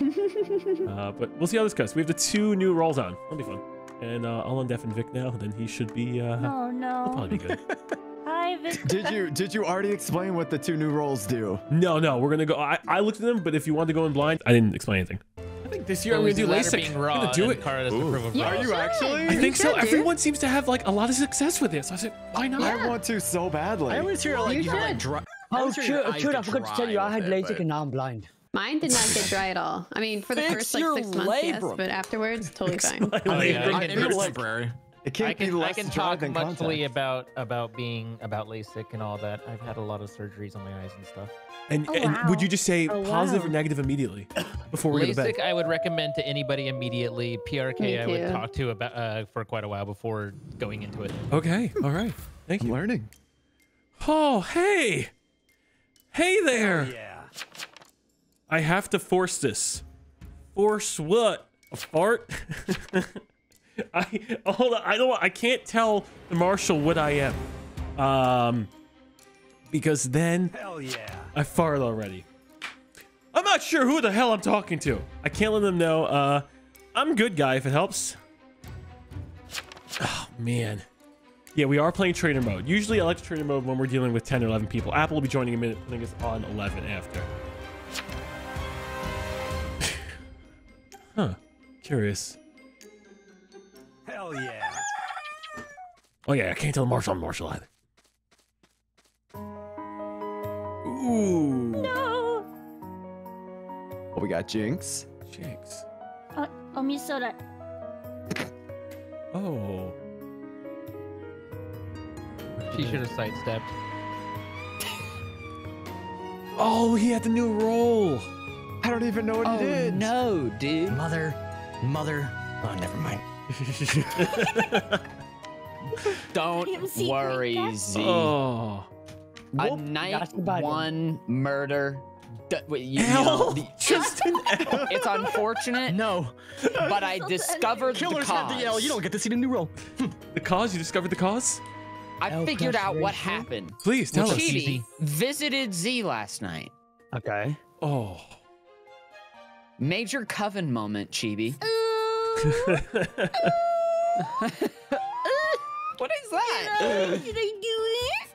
uh, but we'll see how this goes. We have the two new roles on. That'll be fun. And uh, I'll undeafen Vic now. Then he should be. Uh, Oh He'll no. probably be good. Hi, Victor. Did you did you already explain what the two new roles do? no, no, we're gonna go. I, I looked at them, but if you want to go in blind, I didn't explain anything. I think this year I'm gonna do LASIK. I'm gonna do it. Kara doesn't Ooh. of Yeah, raw. Are you actually? I think so. should, dude. Everyone seems to have like a lot of success with this. I said, why not? I want to so badly. I always hear like You you have like should. dry. I Oh, always hear your sure, eyes sure. I forgot to tell you, I with had it, LASIK but- and now I'm blind. Mine did not get dry at all. I mean, for the Fix first like your six months, yes, but afterwards, totally fine. My I mean, labrum. I I can, feel it's temporary. It can't I can, be I less can dry talk than muchly contact. about about being about LASIK and all that. I've had a lot of surgeries on my eyes and stuff. And, Oh, and would you just say Oh, positive wow. or negative immediately before we go to bed? LASIK, I would recommend to anybody immediately. PRK, Me I would talk to about uh, for quite a while before going into it. Okay. All right. Thank I'm you. learning. Oh, hey. Hey there. Yeah. I have to force this. Force what? A fart? I hold on. I don't. I can't tell the marshal what I am. Um, because then Hell yeah. I farted already. I'm not sure who the hell I'm talking to. I can't let them know. Uh, I'm good guy if it helps. Oh man. Yeah, we are playing trainer mode. Usually I like trainer mode when we're dealing with 10 or 11 people. Apple will be joining in a minute, putting us on 11 after. Huh. Curious. Hell yeah. Oh yeah, I can't tell the marshal I'm marshal either. Ooh. No. Oh, we got Jinx. Jinx. Uh, oh, oh, Misora. Oh. She should have sidestepped. Oh, he had the new role. I don't even know what he oh, did. Oh, no, dude. Mother, mother. Oh, never mind. Don't worry, thank Z. Oh. A Whoop, night that's the bad one. one murder. D- wait, you, you L. know, the- Just an L. it's unfortunate, No. but I discovered the Killers cause. have the L. You don't get to see the new role. Hmm. The cause? You discovered the cause? I L figured out what happened. Please tell us. Chibi visited Z last night. Okay. Oh. Major coven moment, Chibi. What is that? Did I do it?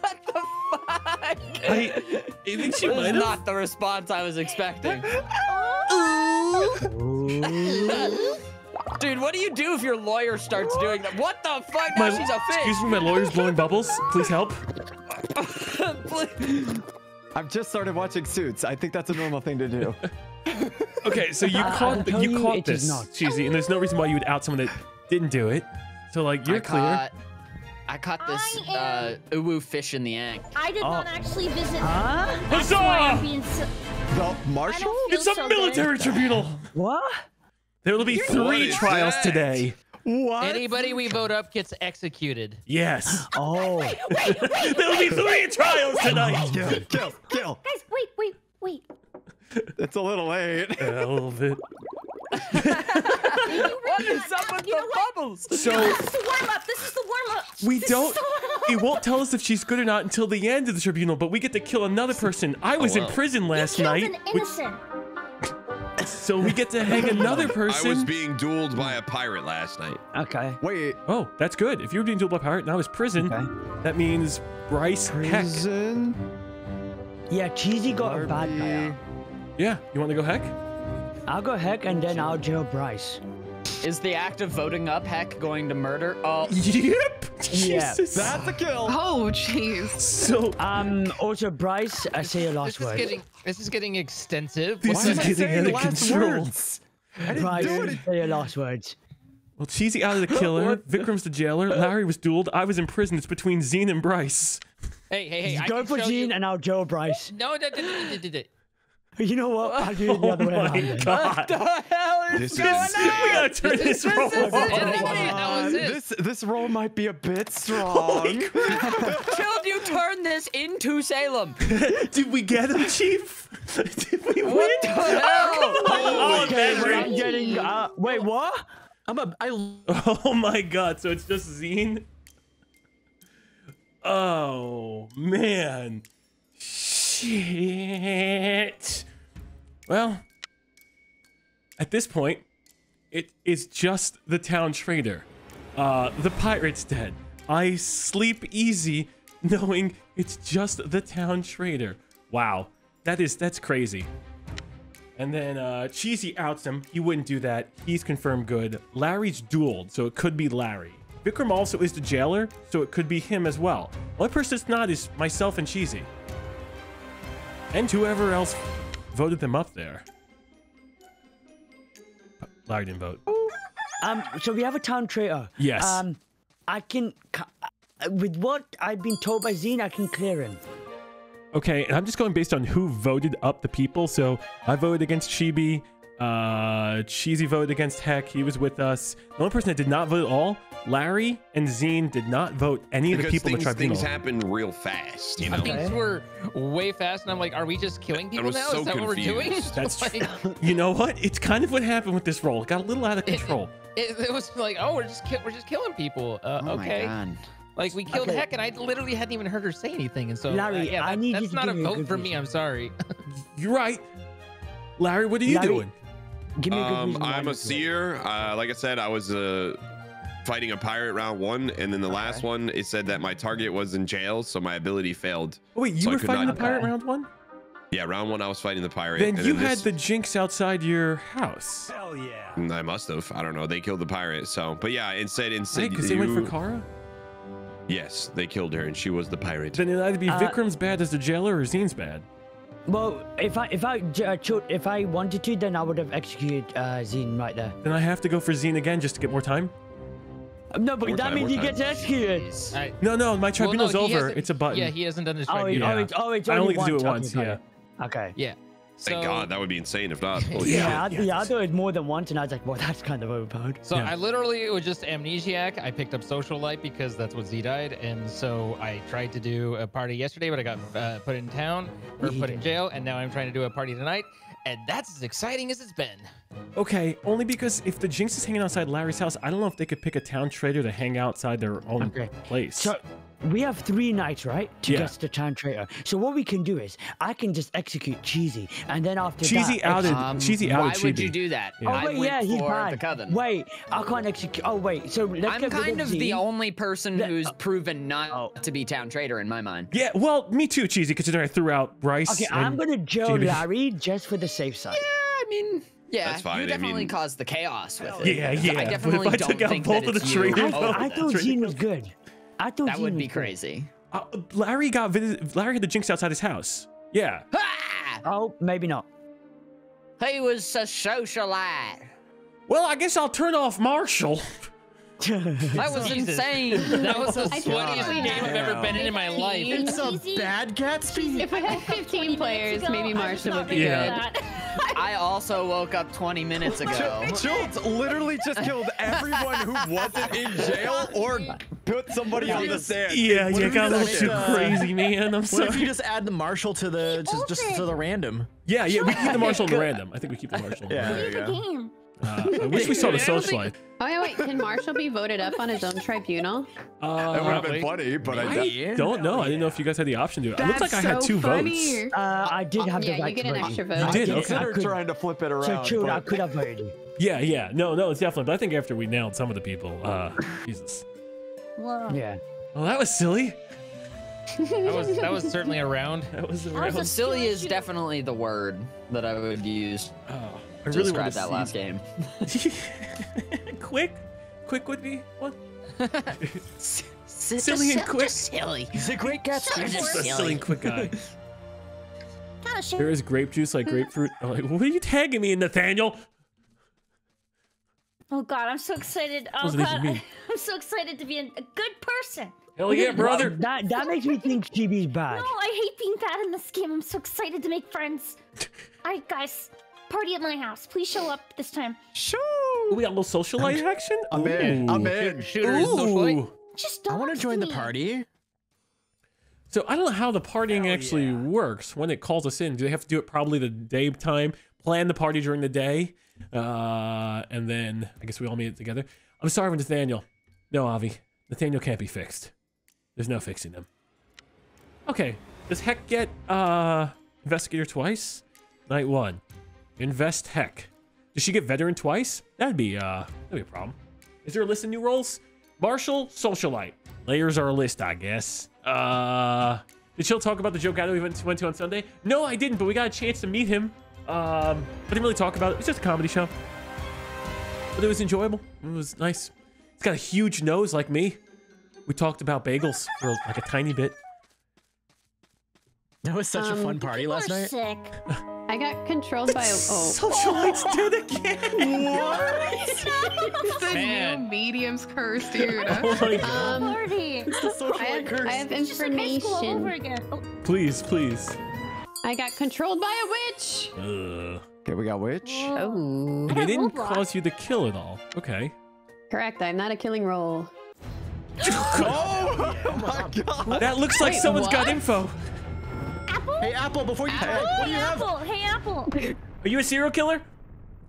what the fuck? I, I think she might was have. not the response I was expecting. Dude, what do you do if your lawyer starts doing that? What the fuck? Now My- she's a Excuse me, my lawyer's blowing bubbles. Please help. I've just started watching Suits. I think that's a normal thing to do. Okay, so you Uh, caught can tell you you caught it is this, not. cheesy, and there's no reason why you would out someone that didn't do it. So like you're I clear. caught, I caught this I uh, uwu fish in the act. I did Oh. not actually visit. Huh? That's why I'm Huzzah! being so- The I Marshal? It's a so military tribunal. What? There will be What three trials that? today. What? Anybody we vote up gets executed. Yes. Oh. Wait. there will be three trials tonight. Kill, kill, kill. Guys, wait, wait, wait. It's a little late. Yeah, a little bit. What is up with You know the bubbles? So This is the warm up. This is the warm up. we This don't. Is the warm-up. It won't tell us if she's good or not until the end of the tribunal. But we get to kill another person. I oh, was in wow. prison last you killed night, An which- innocent. so we get to hang another person. I was being dueled by a pirate last night. Okay. Wait. Oh, that's good. If you were being dueled by a pirate and I was prison, Okay. that means Bryce Heck. Prison. Yeah, Cheesy got a bad guy out. Yeah, you want to go Heck? I'll go Heck and then I'll jail Bryce. Is the act of voting up Heck going to murder? Oh, Yep. Yeah, Jesus. That's a kill. Oh, jeez. so Um, also Bryce, I say your This last is word. getting this is getting extensive. This Why is am getting saying out of control. words. I didn't Bryce, say your last words. well, Cheesy out of the killer. Vikram's the jailer. Larry was dueled. I was in prison. It's between Zine and Bryce. Hey, hey, hey! Go can for show Gene you- and I'll jail Bryce. No, no, no, no, no, no, no. You know what? I'll do it the other way oh around. my then. god. the hell is This is going insane. We gotta turn this, this role is over. it. That was it. this this role might be a bit strong. Killed you turn this into Salem? Did we get him, Chief? Did we win? What the hell? Oh, Okay, Henry. I'm getting. Uh, wait, what? I'm a I Oh my god, so it's just Zine? Oh man. Shit. Well, at this point, it is just the town traitor. Uh, the pirate's dead. I sleep easy knowing it's just the town traitor. Wow, that is that's crazy. And then uh, Cheesy outs him. He wouldn't do that. He's confirmed good. Larry's dueled, so it could be Larry. Vikram also is the jailer, so it could be him as well. Only person that's not is myself and Cheesy. And whoever else voted them up there. Larry didn't vote. Um, so we have a town traitor. Yes. Um, I can, uh, with what I've been told by Zine, I can clear him. Okay, and I'm just going based on who voted up the people. So I voted against Chibi. Uh, Cheesy voted against Heck. He was with us. The only person that did not vote at all, Larry and Zine did not vote any of the Because people in things, the tribunal. things happen real fast, you know. Things were way fast, and I'm like, are we just killing people was now? so Is that what we're doing? That's like, You know what? It's kind of what happened with this role. It got a little out of control. it, it was like, oh, we're just ki- we're just killing people. Uh, Oh my okay. god. Like we killed Okay. Heck, and I literally hadn't even heard her say anything, and so uh, Larry, yeah, I that- need you that's to not a give a vote good for me. I'm sorry. You're right. Larry, what are you Larry, doing? Give me a good Um, reason. I'm a seer. Uh, like I said, I was uh, fighting a pirate round one, and then the last one, it said that my target was in jail, so my ability failed. Oh, wait, you so I were fighting the pirate Okay. round one? Yeah, round one, I was fighting the pirate. Then and you had this- the jinx outside your house. Hell yeah. Mm, I must have. I don't know. They killed the pirate. So, but yeah, instead, said Right, instead. because they went for Kara? Yes, they killed her, and she was the pirate. Then it'd either be Uh, Vikram's bad as the jailer or Zine's bad. Well, if I if I uh, if I wanted to, then I would have executed uh, Zine right there. Then I have to go for Zine again just to get more time? Uh, No, but More that time, means more he time. gets executed. I, No, no, my well, no, tribunal's over. It's a button. Yeah, he hasn't done his Oh, it, tribunal. oh, it's, oh, it's I only only do it once. once, Okay, yeah. okay. Okay. Yeah. Thank So- God, that would be insane if not. Holy Yeah, shit. I, yeah, I thought it more than once, and I was like, well, that's kind of overpowered. So Yeah. I literally was just amnesiac. I picked up social light because that's what Z died, and so I tried to do a party yesterday, but I got uh, put in town or put in jail, and now I'm trying to do a party tonight, and that's as exciting as it's been. Okay, only because if the Jinx is hanging outside Larry's house, I don't know if they could pick a town traitor to hang outside their own Okay. place. So we have three nights, right, to Yeah. get the town traitor. So what we can do is I can just execute Cheesy, and then after Cheesy that, outed. Um, Cheesy why outed would you do that? Yeah. Oh wait, went yeah, he's bad. Wait, I can't execute. Oh wait, so let's I'm get kind of the only person That- who's proven not Oh. to be town traitor in my mind. Yeah, well, me too, Cheesy, considering I threw out Bryce. Okay, I'm gonna jail Chibi. Larry just for the safe side. Yeah, I mean, yeah, That's fine, you definitely mean- caused the chaos with it. Yeah, yeah. I but definitely if I don't took out think both that of the it's you. traitors, I, I thought traitor- Zine was good. I thought That Zine would be crazy. Uh, Larry got vid- Larry had the Jinx outside his house. Yeah. Ah! Oh, maybe not. He was a socialite. Well, I guess I'll turn off Marshall. That was insane. That was the I sweatiest game I've ever been in in my life. It's It's a bad Gatsby. If we had 15 players, maybe Marsha would be Yeah. good. I also woke up 20 minutes ago. Schultz literally just killed everyone who wasn't in jail or put somebody on the stand. Yeah, What yeah, got a little too uh, crazy, man. I'm What if you just add the marshal to the to, just to the random? Yeah, yeah, we keep the Marshall in the random. I think we keep the Marshall. in the Yeah, random. there you go. Game. Uh, I wish we saw the I socialite. Oh, yeah, wait. Can Marshall be voted up on his own tribunal? Uh, That would have been funny, but I I don't know. I didn't know if you guys had the option to. do it. It looks like I That's had so two funny. votes. Uh, I did have yeah, the right you get an extra vote. You I did? I Okay. Considered could- trying to flip it around. So true, I could have voted. Yeah, yeah. No, no, it's definitely. But I think after we nailed some of the people, uh, Jesus. Whoa. Yeah. Well, that was silly. That was that was certainly a round. That was was around. a- Silly is definitely the word that I would use Oh, I to really describe want to that last game. quick, quick would be what? Silly Silly and quick. Silly. He's a great Gatsby. You're just a silly. silly and quick guy. There is grape juice like grapefruit. I'm like, what are you tagging me in, Nathaniel? Oh god, I'm so excited. Oh does it god. I'm so excited to be a a good person. Hell yeah, brother. That that makes me think Chibi's bad. No, I hate being bad in this game. I'm so excited to make friends. Alright, guys, party at my house. Please show up this time. Sure. We got a little socialite action. I'm in. I'm in. Shooter is socialite. Just I don't want to join the party. So I don't know how the partying actually works when it calls us in. Do they have to do it probably the day time? Plan the party during the day, uh, and then I guess we all meet it together. I'm sorry, Nathaniel. No, Avi. Nathaniel can't be fixed. There's no fixing him. Okay. Does Heck get uh investigator twice? Night one. Invest Heck. Does she get veteran twice? That'd be uh that'd be a problem. Is there a list of new roles? Marshall, socialite. Layers are a list, I guess. Uh did Chill talk about the Joe Gatto we went to, went to on Sunday? No, I didn't, but we got a chance to meet him. Um, I didn't really talk about it. It's just a comedy show. But it was enjoyable. It was nice. He's got a huge nose like me. We talked about bagels for like a tiny bit. That was such a Um, fun party last night. sick. I got controlled by. a Oh. Socialites did again. the Man. new medium's curse, dude. Oh my god. Um, Party. I have, I have It's just like high over information. again. Oh, Please, please. I got controlled by a witch. Ugh. Okay, we got witch. Oh. I They didn't Roblox. cause you to kill it all. Okay. Correct. I'm not a killing role. Oh my god! That looks like Wait, someone's got info. Apple? Hey, Apple, before you Apple? type, what do you hey, have? Apple. Hey, Apple. Are you a serial killer?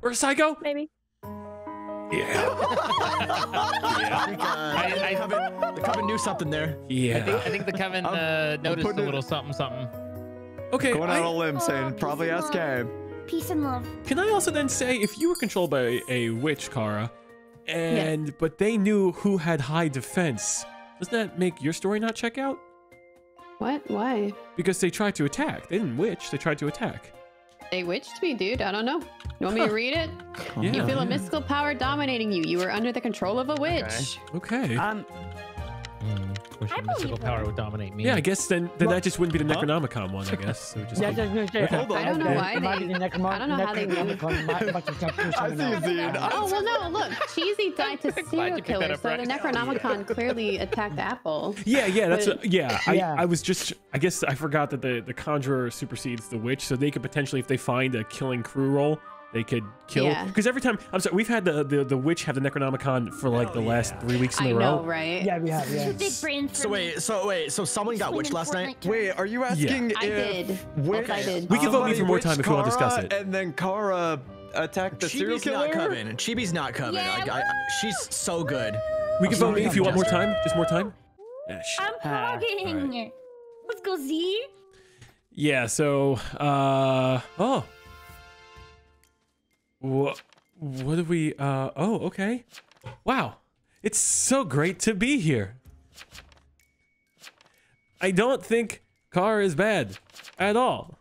Or a psycho? Maybe. Yeah. I think, uh, I- I- Coven, the Coven knew something there. I Yeah. think, I think the Coven uh, noticed a putting it- little something, something. Okay. Going I- out on a limb Oh, saying peace probably and ask love. Gabe. Peace and love. Can I also then say if you were controlled by a, a witch, Kara, and but they knew who had high defense, doesn't that make your story not check out? What? Why? Because they tried to attack. They didn't witch. They tried to attack. They witched me, dude. I don't know. You want me to read it? Yeah. You feel a mystical power dominating you. You are under the control of a witch. Okay. Um, Wish I your mystical power would dominate me. Yeah, I guess then then Well- that just wouldn't be the Huh? Necronomicon one, I guess. So just yeah, be- I was gonna say. Okay. Hold on. I don't know the- why the they- I don't know how they knew. Necronomicon might- might have I see else. Zine. Oh well, no. Look, Cheesy died to serial you picked that killer, so the Rex. Necronomicon clearly attacked Apple. Yeah, yeah, that's But- a, yeah. I, Yeah. I was just I guess I forgot that the the conjurer supersedes the witch, so they could potentially if they find a killing crew role, they could kill. Yeah. Because every time I'm sorry, we've had the, the the witch have the Necronomicon for like the last three weeks in I a know, row. right? Yeah, we have. Yeah. Too big brain for So me. wait, so wait, so someone got Swinging witched last night? Fortnite Wait, are you asking I if did. Witch, I did. We can vote me for more time witched if you wanna discuss it. And then Kara attacked the serial Chibi's killer? not Coven. Chibi's not coming. Yeah, I, I, she's so good. We can sorry, vote me if you want more time. Just more time. Yeah. I'm Ah, pogging. Let's go, Z. Yeah. So uh oh. What what do we uh oh okay. Wow. It's so great to be here. I don't think car is bad at all.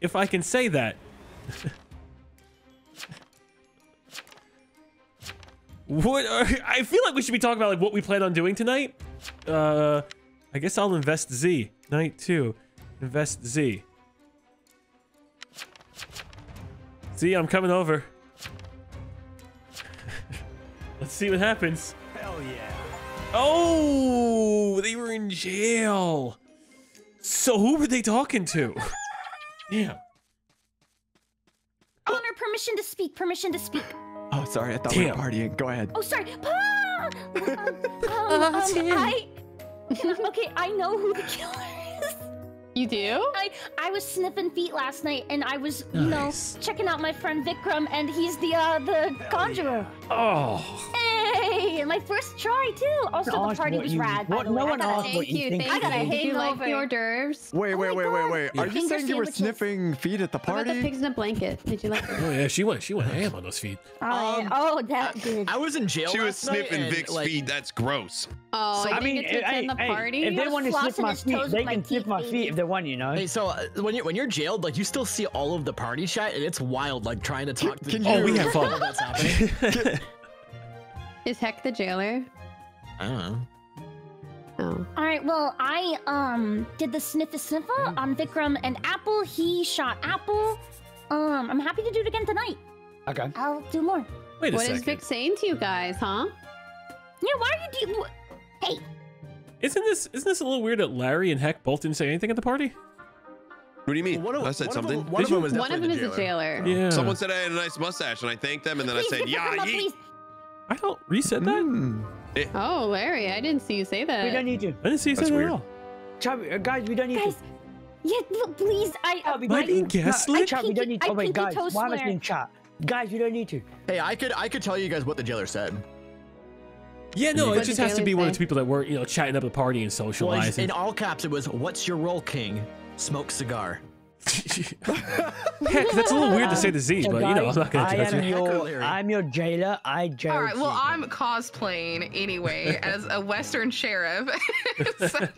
If I can say that. what are, I feel like we should be talking about like what we plan on doing tonight. Uh I guess I'll invest Z. Night 2. Invest Z. Z, I'm coming over. Let's see what happens. Hell yeah. Oh, they were in jail. So who were they talking to? Damn. Honor, permission to speak. Permission to speak. Oh, sorry, I thought we were partying. Go ahead. Oh, sorry. Pa! um, um, um, I. Okay, I know who the killer is. You do? I I was sniffing feet last night, and I was you Nice. know checking out my friend Vikram, and he's the uh the conjurer. Oh. Hey, my first try too. Also, the party was you- rad. By what- the no way. one I gotta asked thank what Thank you you, think I gotta you. Did you like over. the hors d'oeuvres? Wait, Oh wait, wait, wait, wait. Yeah. Are you saying you were sniffing feet at the What about the pigs in a blanket? Did you like that? Oh yeah, she went she went ham on those feet. Oh, yeah. oh, that did. I was in jail. She was sniffing Vic's like, feet. That's gross. Oh, So, I, I mean, didn't get hey, attend the party. if they want to sniff flossing my feet, toes they can sniff my feet if they want, you know. Hey, so uh, when you when you're jailed, like you still see all of the party chat, and it's wild. Like trying to talk to can the Oh, we people have fun. That's happening. Is Heck the jailer? I don't know. Oh. All right, well, I um did the sniff sniffa sniffa on Vikram and Apple. He shot Apple. Um, I'm happy to do it again tonight. Okay. I'll do more. Wait a What is second. Vic saying to you guys, huh? Yeah, why are you do? Hey, Isn't this isn't this a little weird that Larry and Heck both didn't say anything at the party? What do you mean? One of, I said one something. Of them, one of them was One of them definitely is the a jailer. Yeah. Someone said I had a nice mustache, and I thanked them, and then I said, get "Yeah, yeet." Please. I don't reset that. Hmm. Oh, Larry, I didn't see you say that. We don't need to. I didn't see you say That's that weird. at all. Chubby, uh, guys, we don't need Guys, to. yeah, look, please. I. Chubby, Am I don't being need- no, gaslit? Chat, we don't need to. Oh, wait, pinky guys, toe why am I swear. saying chat? Guys, we don't need to. Hey, I could I could tell you guys what the jailer said. Yeah, no, What it just has to Bailey be one of say? those people that were, you know, chatting up the party and Well, socializing. in all caps, it was "What's your role, King? Smoke cigar." Heck, that's a little weird to say to Z, So but you know, I'm not gonna judge you. your, I'm your jailer. I jailed All right. Well, Z. I'm cosplaying anyway as a Western sheriff. so,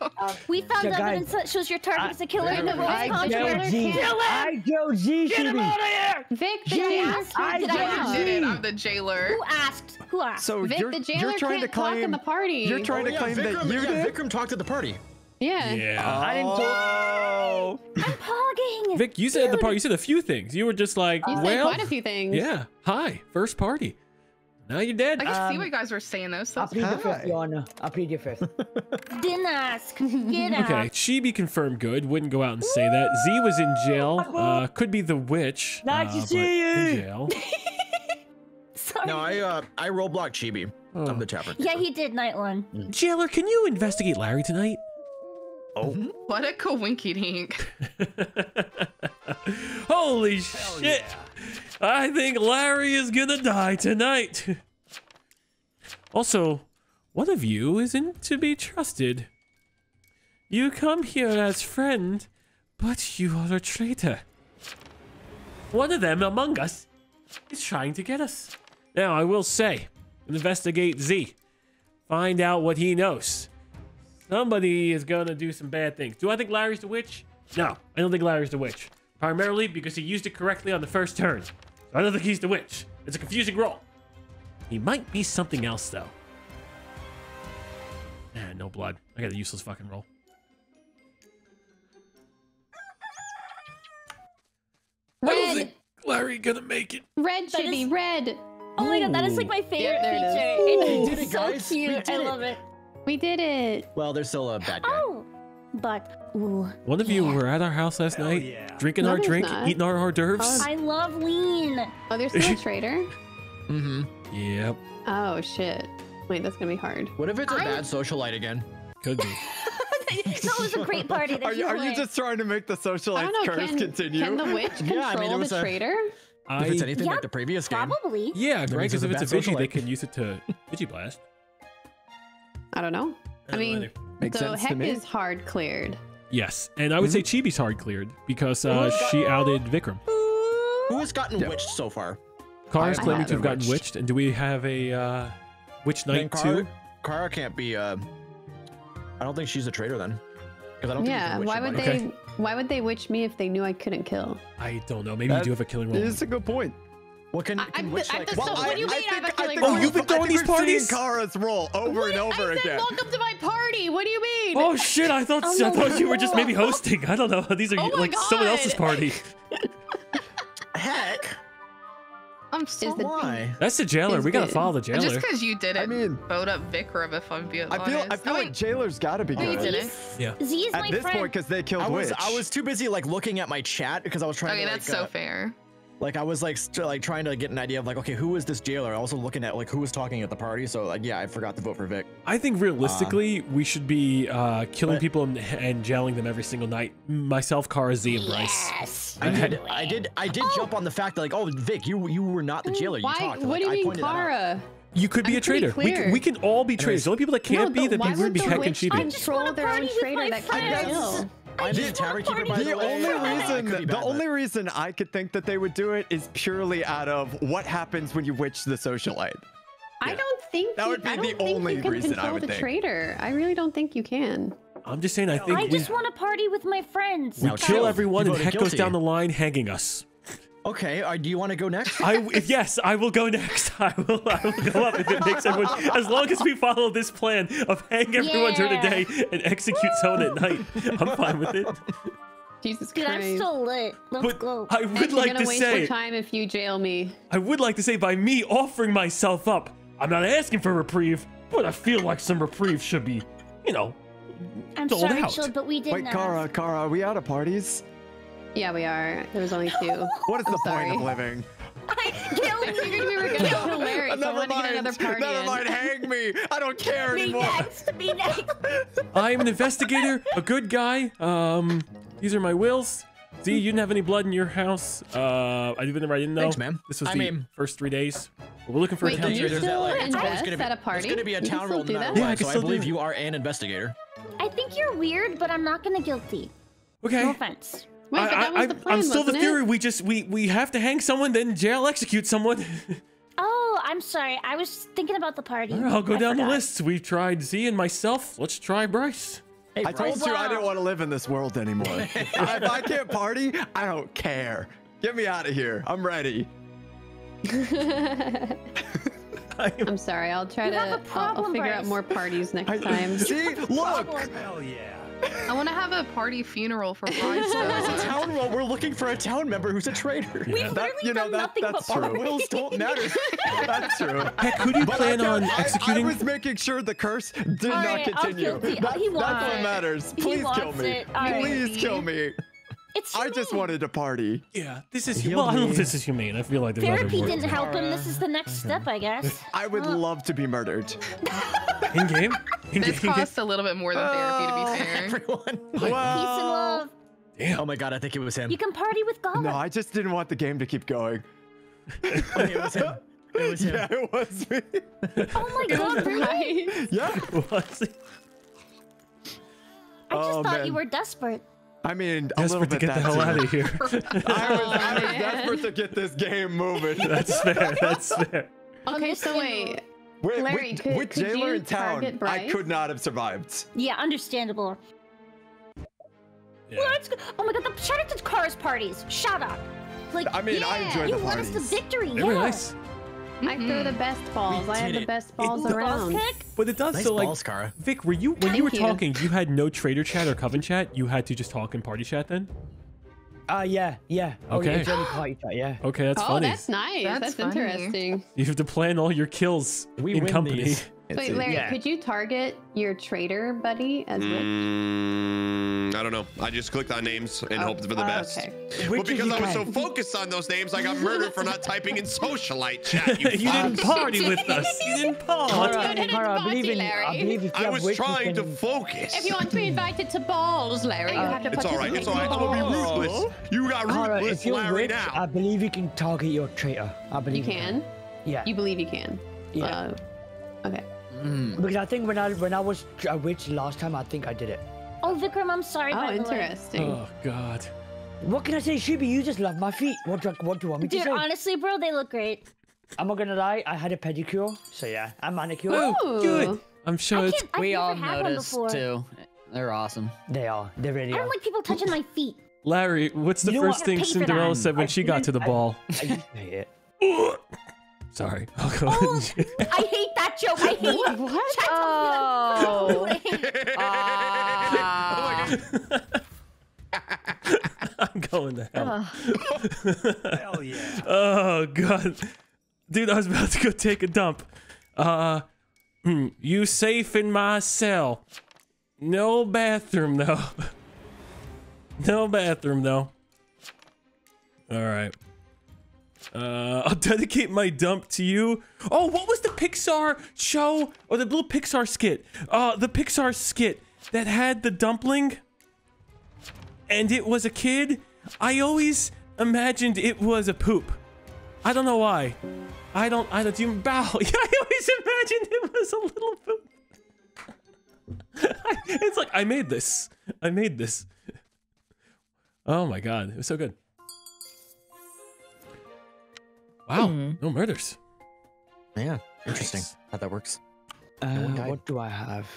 We found So, guys, evidence that shows your target is a killer in the Rose I jailed contract. Z. Kill I jailed Z. Get him out of here! Vic, the Did I jailer ask? can't I Did I I ask? out. did it. I'm the jailer. Who asked? Who asked? So Vic, you're the jailer you're trying to can't talk in claim the party. you're trying to Oh, yeah, claim that Vikram, you yeah, did. Vikram talked at the party. Yeah. Yeah. I didn't talk. Oh. I'm pogging. Vic, you said at the party, you said a few things. You were just like, You said well, quite a few things. yeah, hi, first party. Now you're dead. I can see Um, what you guys were saying though. So I it's plead the fine. fifth, Your Honor. I plead the fifth. Didn't ask. Get out. Okay, Chibi confirmed good. Wouldn't go out and say that. Z was in jail. Uh, could be the witch. Nice to uh, but see In jail. Sorry. No, I uh, I roadblocked Chibi. Oh. I'm the tavern. Yeah, he did night one. Jailer, can you investigate Larry tonight? Oh, mm-hmm. What a coinky dink. Holy shit! I think Larry is gonna die tonight. also, one of you isn't to be trusted. You come here as friend, but you are a traitor. One of them among us is trying to get us. Now, I will say, investigate Z. Find out what he knows. Somebody is gonna do some bad things. Do I think Larry's the witch? No, I don't think Larry's the witch. Primarily because he used it correctly on the first turn. So I don't think he's the witch. It's a confusing role. He might be something else though. Ah, no blood. I got a useless fucking role. I don't Red. think Larry gonna make it. Red should be Red. Oh my god, that is like my favorite there feature. We It's did so guys. Cute. I did it. love it. We did it. well, there's still a bad guy. Oh, but ooh, One of you were at our house last night, yeah. drinking No, our there's drink, not. eating our hors d'oeuvres. I love lean. Oh, there's still a traitor. Mm-hmm. Yep, Oh shit. Wait, that's gonna be hard. What if it's a I- bad socialite again? could be. that was a great party. that Are you, are you just trying to make the I socialite don't know. curse Can, continue? can the witch control Yeah, I mean, it was the a- traitor? I, if it's anything Yep, like the previous game. Probably. yeah, That right. Because if it's it's a a Vigi, they can use it to Digiblast. I don't know. I don't mean, either. Makes so sense to Heck me. is hard cleared. Yes, and I would say Chibi's hard cleared because uh, she outed Vikram. Who has gotten witched so far? Kara's I claiming to have gotten witched. witched, and do we have a uh, witch knight Kara, too? Kara can't be. Uh, I don't think she's a traitor then. Because I don't think Yeah. you Why would anybody. they? Why would they witch me if they knew I couldn't kill? I don't know. Maybe you do have a killing role. It's a good point. What can, can I'm witch the- I'm like? the- so what do you mean I have a killing think? Oh, you've been throwing these parties? Kara's roll over and over I said, again. welcome to my party. What do you mean? Oh shit! I thought Oh I thought you were just maybe hosting. I don't know. These are Oh my like someone else's party. Heck. I'm so Is Why? That's the jailer. Is We gotta good. follow the jailer. Just because you didn't I mean- vote up Vikram, if I'm being I feel honest. I feel oh, like wait. Jailer's got to be Oh, you didn't? Yeah. Z is At my this friend. point, because they killed I was Witch. I was too busy like looking at my chat because I was trying to. Okay, to that's so uh, fair. Like I was like st- like trying to get an idea of like okay who is this jailer? Also looking at like who was talking at the party. So like yeah, I forgot to vote for Vic. I think realistically, we should be uh, killing But- people and, and jailing them every single night. Myself, Kara, Z, and Bryce. Yes. I had- did I did I did jump on the fact that like oh Vic you you were not the jailer. You Why? talked. What Like, do you I mean, pointed out. Kara? You could be I'm a traitor. We can, we can all be traitors. The only people that can't no, be the but people would would be Heck and witch- Chibi. I Control just want to their own party with traitor my that can't friends. Kill. I I'm the just tavern keeper, party by with The the way. only I friends. could reason, be the bad, only but- reason I could think that they would do it is purely out of what happens when you witch the socialite. I don't think That you, would be I the don't think only you can reason I control would the think. traitor. I really don't think you can. I'm just saying. I think I we, just want to party with my friends. we Now, kill chill. everyone, and voted Heck goes down the line, hanging us. Okay, uh, do you want to go next? I if yes, I will go next. I will. I will go up if it makes everyone. As long as we follow this plan of hang everyone during the day and execute someone at night, I'm fine with it. Jesus Dude, I'm still lit. Let's But go. I And would you're like gonna to waste say, your time if you jail me. I would like to say, by me offering myself up, I'm not asking for reprieve, but I feel like some reprieve should be, you know, I'm doled sorry, out. Chilled, but we didn't Wait, Kara. Kara, are we out of parties? Yeah, we are. There was only two. What is the sorry. point of living? I killed I figured we were gonna kill Larry, so I never wanted to get mind. another party never in. mind. Hang me. I don't care Me anymore. next. Me next. I am an investigator, a good guy. Um, these are my wills. Z, you didn't have any blood in your house. Uh, I didn't. I didn't know. Thanks, man. This was I the mean- first three days. We're looking for Wait, a can town you traitor. still It's always invest gonna be- at a party? It's gonna be a You town still role do no that? matter Yeah, I what, can so I still do believe you are an investigator. I think you're weird, but I'm not gonna guilty. Okay. No offense. Wait, but that was the plan, am still the wasn't it? theory. We just we we have to hang someone, then jail execute someone. Oh, I'm sorry. I was thinking about the party. I'll go I down the forgot. list. We've tried Z and myself. Let's try Bryce. Hey, I told you I didn't want to live in this world anymore. if I can't party, I don't care. Get me out of here. I'm ready. I'm sorry. I'll try You to. have a I'll, I'll problem, figure out more parties next I- time. See, look. I want to have a party funeral for Bryce. It's a town. Well, we're looking for a town member who's a traitor. We've That, literally you know done that nothing that's but true. party. Wills don't matter. That's true. Heck, who do you But plan I, on I- executing? I, was making sure the curse did All not right, I'll continue. kill the- That- he wants that's what it. matters. He Please kill wants me. it. All right. Please kill me. It's I just wanted to party. yeah, this is Heal well. I don't know if this is humane. I feel like there's other Therapy didn't to help him. This is the next step, I guess. I would Uh, love to be murdered. in game. In This game. costs a little bit more than therapy, to be fair. Everyone. Peace and love. Damn. Oh my god, I think it was him. You can party with God. No, I just didn't want the game to keep going. Okay, it was him. It was him. Yeah, it was me. oh my God, really? Right. Yeah. Was it? I just Oh, thought you were desperate. I mean, a little Desperate to bit get the hell out of here. I was, I was desperate to get this game moving. That's fair. That's fair. Okay, so wait. With, Larry, with, could- with could Jailer you in town, target I could not have survived. Yeah, understandable. Yeah. Let's go. Oh my God, the shout out to Cars parties. Shout out. Like, I mean, I yeah, enjoy you the led us to victory. They were nice, I throw the best balls. I have did the best balls Balls around. kick? but it does. Nice so like, balls, Kara. Vic, were you when you were you. talking? You had no traitor chat or coven chat. You had to just talk in party chat then. Uh, yeah, yeah. Oh, yeah, Okay. party chat, yeah. Okay, that's oh, funny. that's nice. That's That's, funny. interesting. You have to plan all your kills We in win company. these. Wait, Larry, yeah. could you target your traitor buddy as Rick? Mm, I don't know. I just clicked on names and hoped for the Oh, best. okay. Well, Which because I was so focused on those names, I got murdered for not typing in socialite chat. You, you didn't party with us. You didn't party. Kara, didn't I believe in. I believe if you I was witches, trying to focus. If you want to be invited to balls, Larry, you have to It's all right. participate It's all right. in I'm gonna be ruthless. You got Kara, ruthless if Larry witch, now. I believe you can target your traitor. I believe You believe can. Yeah. You believe you can. Yeah. Uh, okay. Mm. Because I think when I when I was a witch last time, I think I did it. Oh, Vikram, I'm sorry. Oh, by the way. interesting. Oh God. What can I say, Shubi? You just love my feet. What do, what do you want me to Dude, say? honestly, bro, they look great. I'm not gonna lie. I had a pedicure, so yeah, I'm manicure. Oh, good. I'm sure it's. we all noticed too. They're awesome. They are. They really I don't like people touching my feet. Larry, what's the You know first what? thing Cinderella said when I she got to the I- ball? I used to hate it. Sorry. I'll go. Oh, I hate that joke. I hate it. What? Oh. tells me that. Ah. I'm going to hell. Hell yeah. Oh god, dude, I was about to go take a dump. Uh, hmm, you safe in my cell? No bathroom though. no bathroom though. All right. Uh, I'll dedicate my dump to you. Oh, what was the Pixar show or the little Pixar skit? Uh, the Pixar skit that had the dumpling and it was a kid, I always imagined it was a poop. I don't know why. I don't. I don't. Do bow? I always imagined it was a little poop. it's like I made this. I made this. Oh my god, it was so good. Wow, no murders. Yeah, interesting Nice. how that works. Uh, one died. what do I have?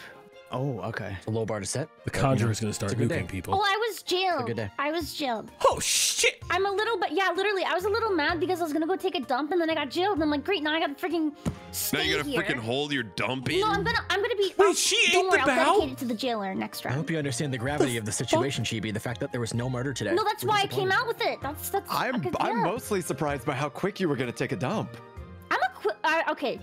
Oh, okay. It's a low bar to set. The but, you know, gonna start it's nuking people. Oh, I was jailed. good day. I was jailed. Oh shit! I'm a little bit, yeah, literally. I was a little mad because I was gonna go take a dump and then I got jailed. And I'm like, great, now I gotta freaking stay Now you gotta here. freaking hold your dump in. No, I'm gonna, I'm gonna be. Wait, I'll- she don't ate worry, the I'll dedicate it to the jailer next round. I hope you understand the gravity of the situation, Chibi. The fact that there was no murder today. No, that's We're why I came out with it. That's that's. I I'm could- I'm yeah. mostly surprised by how quick you were gonna take a dump. I'm a qu- uh, okay.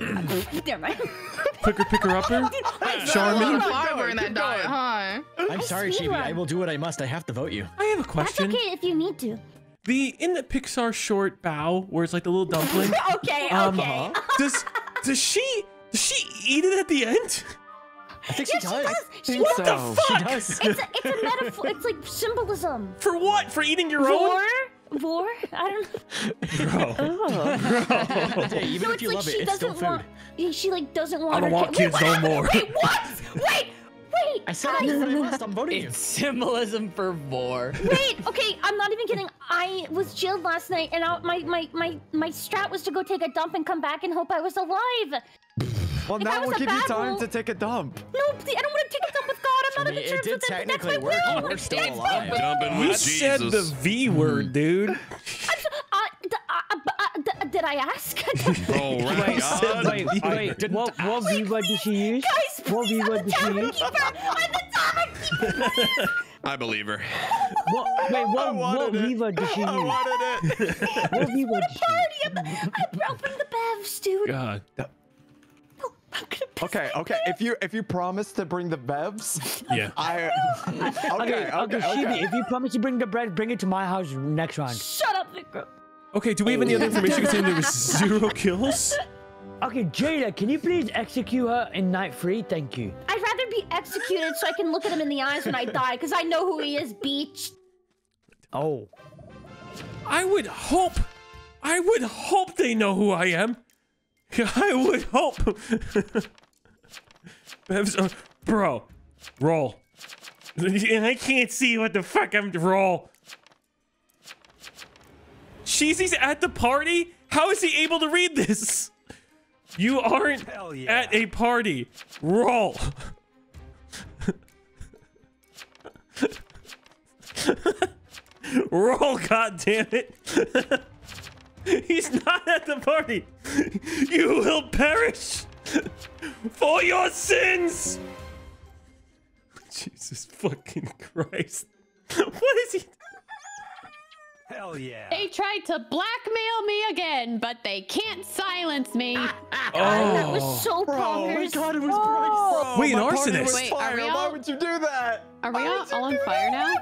Never mind. Picker, picker, upper. A Charmin. lot of fiber in that diet, huh? I'm sorry, speed Chibi. I will do what I must. I have to vote you. I have a question. That's okay if you need to. The in the Pixar short Bao, where it's like the little dumpling. Okay, um, okay. Does does she does she eat it at the end? I think Yeah, she she does. does. She think does. so. She Fuck! does. It's a, it's a metaphor. It's like symbolism. For what? For eating your own? Vor, vor. I don't know. Bro. Oh. Hey, even No, if it's you like love she it, it's still doesn't food. want. She like doesn't want. don't want kid- kids wait, no what? more. Wait, what? Wait, wait Wait, I said I'm guys, voting. I'm voting you. It's symbolism for war. wait. Okay, I'm not even kidding. I was jailed last night, and I, my my my my strat was to go take a dump and come back and hope I was alive. Well, If now we'll a give you time battle- to take a dump. No, please, I don't want to take a dump with God. I'm not I it did. That's technically my work. You will. were still That's alive. will. Jumping You with said the V word, dude. I'm so, uh, d- uh, uh, d- did I ask? Oh, right. Wait, God. wait, wait. What, what V word did she use? Guys, What please, V I'm word did she use? keeper. I'm the tavern keeper. I believe her. What, wait, what, what V-word did she use? I use? wanted it. What V word did she use? Party. I'm, I'm, I'll the bevs, dude. God. I'm gonna piss Okay, okay. If you if you promise to bring the bevs, Yeah. I. Okay, Okay, okay, okay, Shibi, okay. if you promise to bring the bread, bring it to my house next round. Shut up, Vikram. Okay, do we have any other information concerning there was zero kills? Okay, Jada, can you please execute her in night three? Thank you. I'd rather be executed so I can look at him in the eyes when I die, because I know who he is, beach. Oh. I would hope. I would hope they know who I am. I would hope. Bev's, uh, bro, roll. And I can't see what the fuck I'm roll. Cheesy's at the party? How is he able to read this? You aren't at a party. Roll. Roll, goddammit. He's not at the party. You will perish for your sins. Jesus fucking Christ. What is he? Hell yeah. They tried to blackmail me again, but they can't silence me. Ah, ah, ah. Oh. That Oh. was so Bro, oh my bonkers. God, it was Oh. Wait, an my party arsonist. Wait, are fire. we Why would you do that? Are we Why all, would you all on do fire now?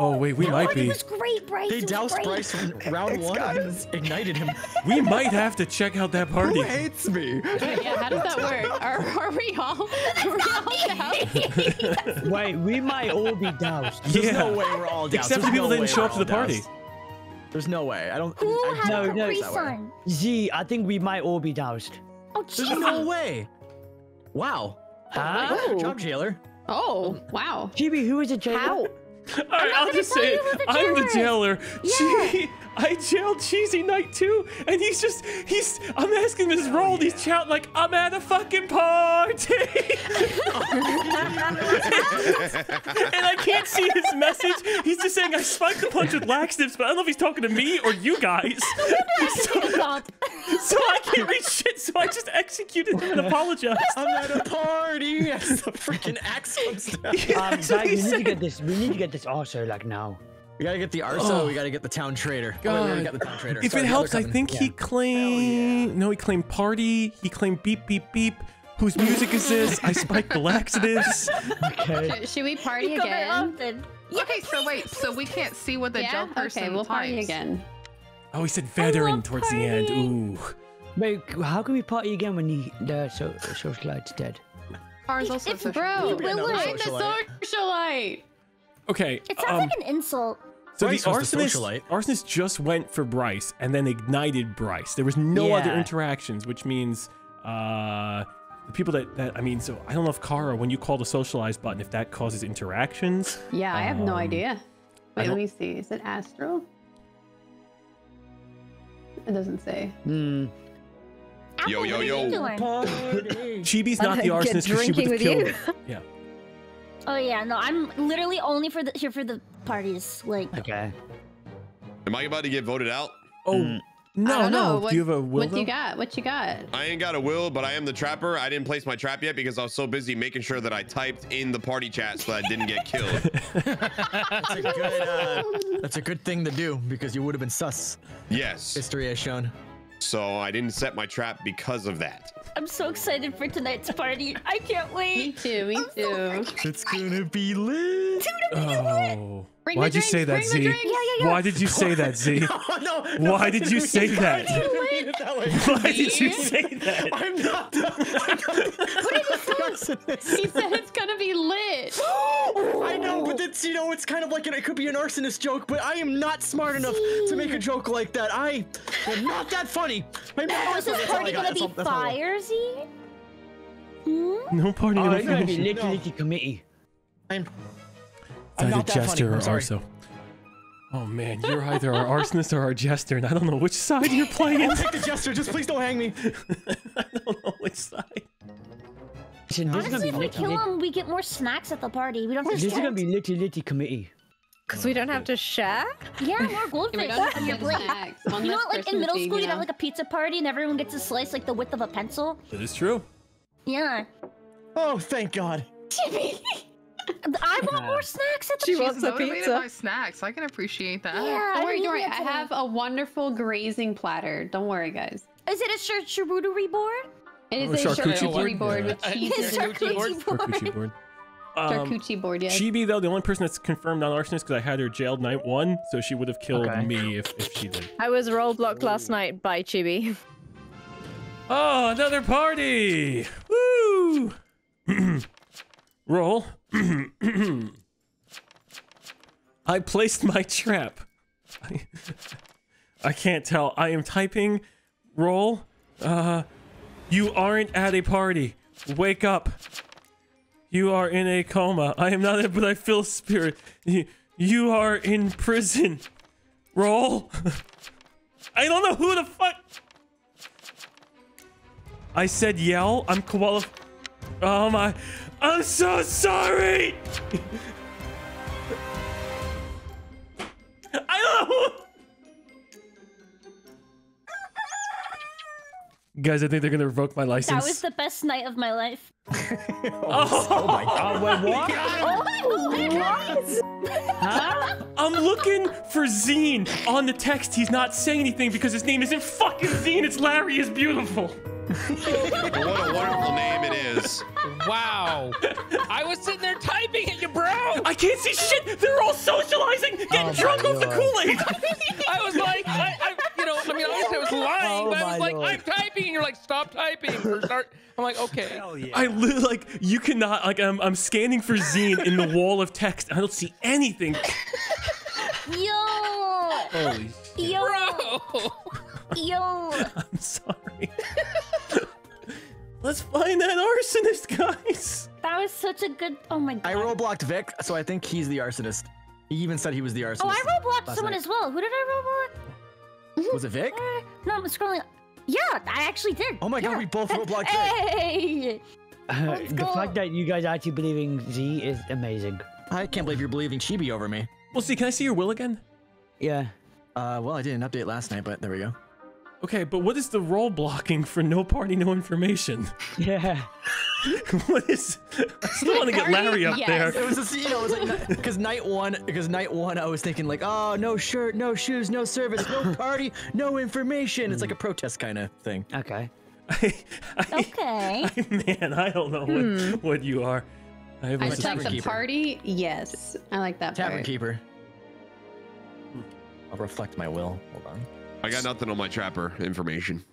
No. Oh wait, we might It be. was great, Bryce. They it doused great. Bryce in round one and ignited him. We might have to check out that party. Who hates me? Wait, yeah, how does that work? Are, are we all? Are we all down? Wait, we might all be doused. There's Yeah. no way we're all doused. Except the people no didn't show up to the party. doused. There's no way. I don't. Who I had No, a no, Capri that. Sun? Z, I think we might all be doused. Oh, geez. There's no way. Wow. Huh? Good job, oh. jailer. Oh, wow. Chibi, who is a Jada? How? All right, I'll just say it. I'm the jailer jailer. is. Che- I jailed Cheesy Night too, and he's just he's. I'm asking this his role. and He's shouting like, "I'm at a fucking party," and I can't see his message. He's just saying, "I spiked a punch with laxatives," but I don't know if he's talking to me or you guys. so, so I can't read shit. So I just executed him and apologized. I'm at a party. As the freaking axe comes down. Um, guys, we need to get this. We need to get this also like now. We gotta get the Arso. We gotta get the town traitor. Oh, wait, we got the town traitor. If Sorry, it helps, I cousin. think he claimed. No, he claimed party. He claimed beep beep beep. Whose music is this? I spiked the laxatives. Okay. Should, should we party You again? often. Okay, so wait, so we can't see what the Yeah? jail person Okay, we'll party types. again. Oh, he said veteran love towards the end. Ooh. Wait, how can we party again when the the so, socialite's dead? Ours also It's says Bro, be another I'm the socialite. socialite. Okay. It sounds um, like an insult. so Bryce the was the arsonist, arsonist just went for Bryce and then ignited Bryce. There was no other interactions, which means uh, the people that, that I mean. So I don't know if Kara, when you call the socialize button, if that causes interactions. Yeah, I have no Um, idea. Wait, let me see. Is it Astro? It doesn't say. Hmm. Yo, yo, yo. Chibi's not the arsonist because she drinking would have killed you. him. Yeah. Oh yeah, no, I'm literally only for the here for the parties. Like, Okay. Am I about to get voted out? Oh I no, no. What, Do you have a will? What you got? What you got? I ain't got a will, but I am the trapper. I didn't place my trap yet because I was so busy making sure that I typed in the party chat so that I didn't get killed. That's a good. Uh, that's a good thing to do because you would have been sus. yes. History has shown. So I didn't set my trap because of that. I'm so excited for tonight's party. I can't wait. Me too. Me too. It's gonna be lit. Oh. Bring Why'd you drinks, say that, bring Z? Yeah, yeah, yeah. Why did you say that, Z? Oh, no, Why did you say that? Why did you say that? I'm not. Done. What did he said it's gonna be lit. I know, but it's you know, it's kind of like an, it could be an arsonist joke, but I am not smart enough to make a joke like that. I am not that funny. I'm not is this that's all I party gonna That's be all- that's all I got. fire, Z? Hmm? No party, Oh, no it's gonna be finish. literally committee. I'm Either not that funny, jester I'm or sorry. arso. Oh man, you're either our arsonist or our jester, and I don't know which side you're playing. I'll take the jester. Just please don't hang me. I don't know which side. Listen, this is gonna Honestly, be if we litty, kill lit- him, we get more snacks at the party. We don't have to this is gonna be litty litty committee. Because we don't have to share? Yeah, more Yeah, we goldfish don't have on your to plate. snacks. You know, less like in middle school, you you'd have like a pizza party and everyone gets a slice like the width of a pencil. That is true. Yeah. Oh, thank God. Jimmy! I want more snacks at the She pizza. wants a pizza. by snacks. I can appreciate that. Yeah, Don't worry, I don't worry. I have a wonderful grazing platter. Don't worry, guys. Is it a char- charcuterie board? It is Oh, a charcuterie charcuterie board? board with cheese It's and charcuterie board. Charcuterie board. Um, Charcuterie board, yes. Chibi though, the only person that's confirmed non-arsonist because I had her jailed night one, so she would have killed Okay. me if, if she did. I was role blocked last night by Chibi. Oh, another party! Woo! Roll. I placed my trap. I, I can't tell. I am typing. Roll. Uh, you aren't at a party. Wake up. You are in a coma. I am not, but I feel spirit. You, you are in prison. Roll. I don't know who the fuck. I said yell. I'm qualif. Oh my. I'm so sorry. I don't know. Guys, I think they're gonna revoke my license. That was the best night of my life. Oh, oh, oh, my God. Oh wait, what? Oh, I'm looking for Zine on the text. He's not saying anything because his name isn't fucking Zine. It's Larry is beautiful. What a wonderful name it is. Wow. I was sitting there typing at you, bro. I can't see shit. They're all socializing, getting Oh drunk off the Kool Aid. I was like, I, I, you know, I mean, obviously I was lying, oh but I was like, Lord. I'm typing, and you're like, stop typing or start. I'm like, okay. Yeah. I li- like you cannot like I'm I'm scanning for Zine in the wall of text. I don't see anything. Yo! Holy shit. Yo! Bro. Yo! I'm sorry. Let's find that arsonist, guys. That was such a good. Oh my god. I roadblocked Vic, so I think he's the arsonist. He even said he was the arsonist. Oh, I roadblocked last someone night. as well. Who did I roadblock? Was it Vic? Uh, no, I'm scrolling. Yeah, I actually did. Oh my God, we both roadblocked Vic. Hey! Let's the fact that you guys are actually believing Z is amazing. I can't believe you're believing Chibi over me. Well, see, can I see your will again? Yeah. Uh, well, I did an update last night, but there we go. Okay, but what is the role blocking for no party, no information? Yeah. what is? I still want to get Larry up Yes. there. It was just, you know, it like because night one, because night one, I was thinking like, oh, no shirt, no shoes, no service, no party, no information. It's like a protest kind of thing. Okay. I, I, Okay. I- man, I don't know what, hmm. what you are. I have I a a like tavern the keeper? party. Yes, I like that Tavern part. keeper. I'll reflect my will. Hold on. I got nothing on my trapper information.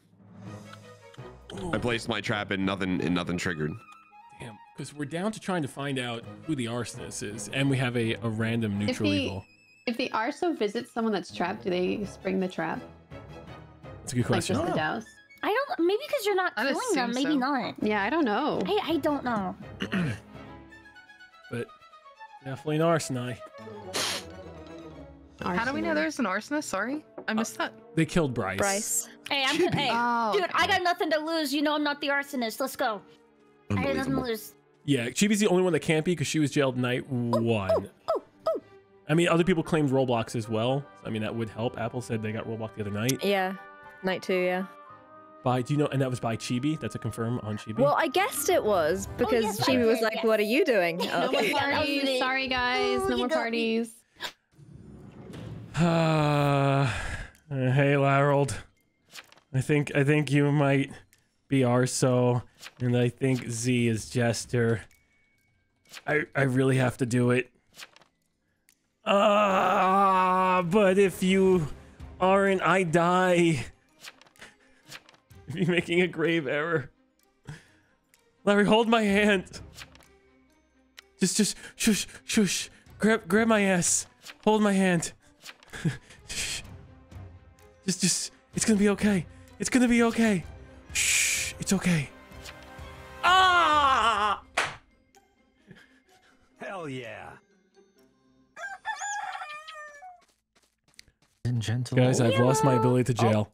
I placed my trap and nothing and nothing triggered. Damn, because we're down to trying to find out who the arsonist is, and we have a, a random If neutral the evil. if the Arso visits someone that's trapped, do they spring the trap? That's a good Like question. just the douse? I don't. Maybe because you're not I'd killing them. Maybe so. not. Yeah, I don't know. I I don't know. but definitely an arsonite. How do we know there's an arsonist? Sorry, I missed that. They killed Bryce. Bryce. Hey, I'm. Chibi. Hey, Oh, dude, okay. I got nothing to lose. You know I'm not the arsonist. Let's go. I got nothing to lose. Yeah, Chibi's the only one that can't be because she was jailed night one. I mean, other people claimed Roblox as well. I mean, that would help. Apple said they got Roblox the other night. Yeah. Night two, yeah. By do you know? And that was by Chibi. That's a confirm on Chibi. Well, I guessed it was because yes, Chibi was like, yes. "What are you doing?" No more Okay. Yeah, that was parties. Sorry, guys. Ooh, No more parties. Uh, hey, Larold. I think I think you might be Arso, and I think Z is Jester. I I really have to do it. Ah, but if you aren't, I die. If you're making a grave error. Larry, hold my hand. Just, just, shush, shush. Grab, grab my ass. Hold my hand. just, just, it's gonna be okay. It's gonna be okay. Shh, it's okay. Ah! Hell Hell yeah. And gentle. Guys, I've lost my ability to jail.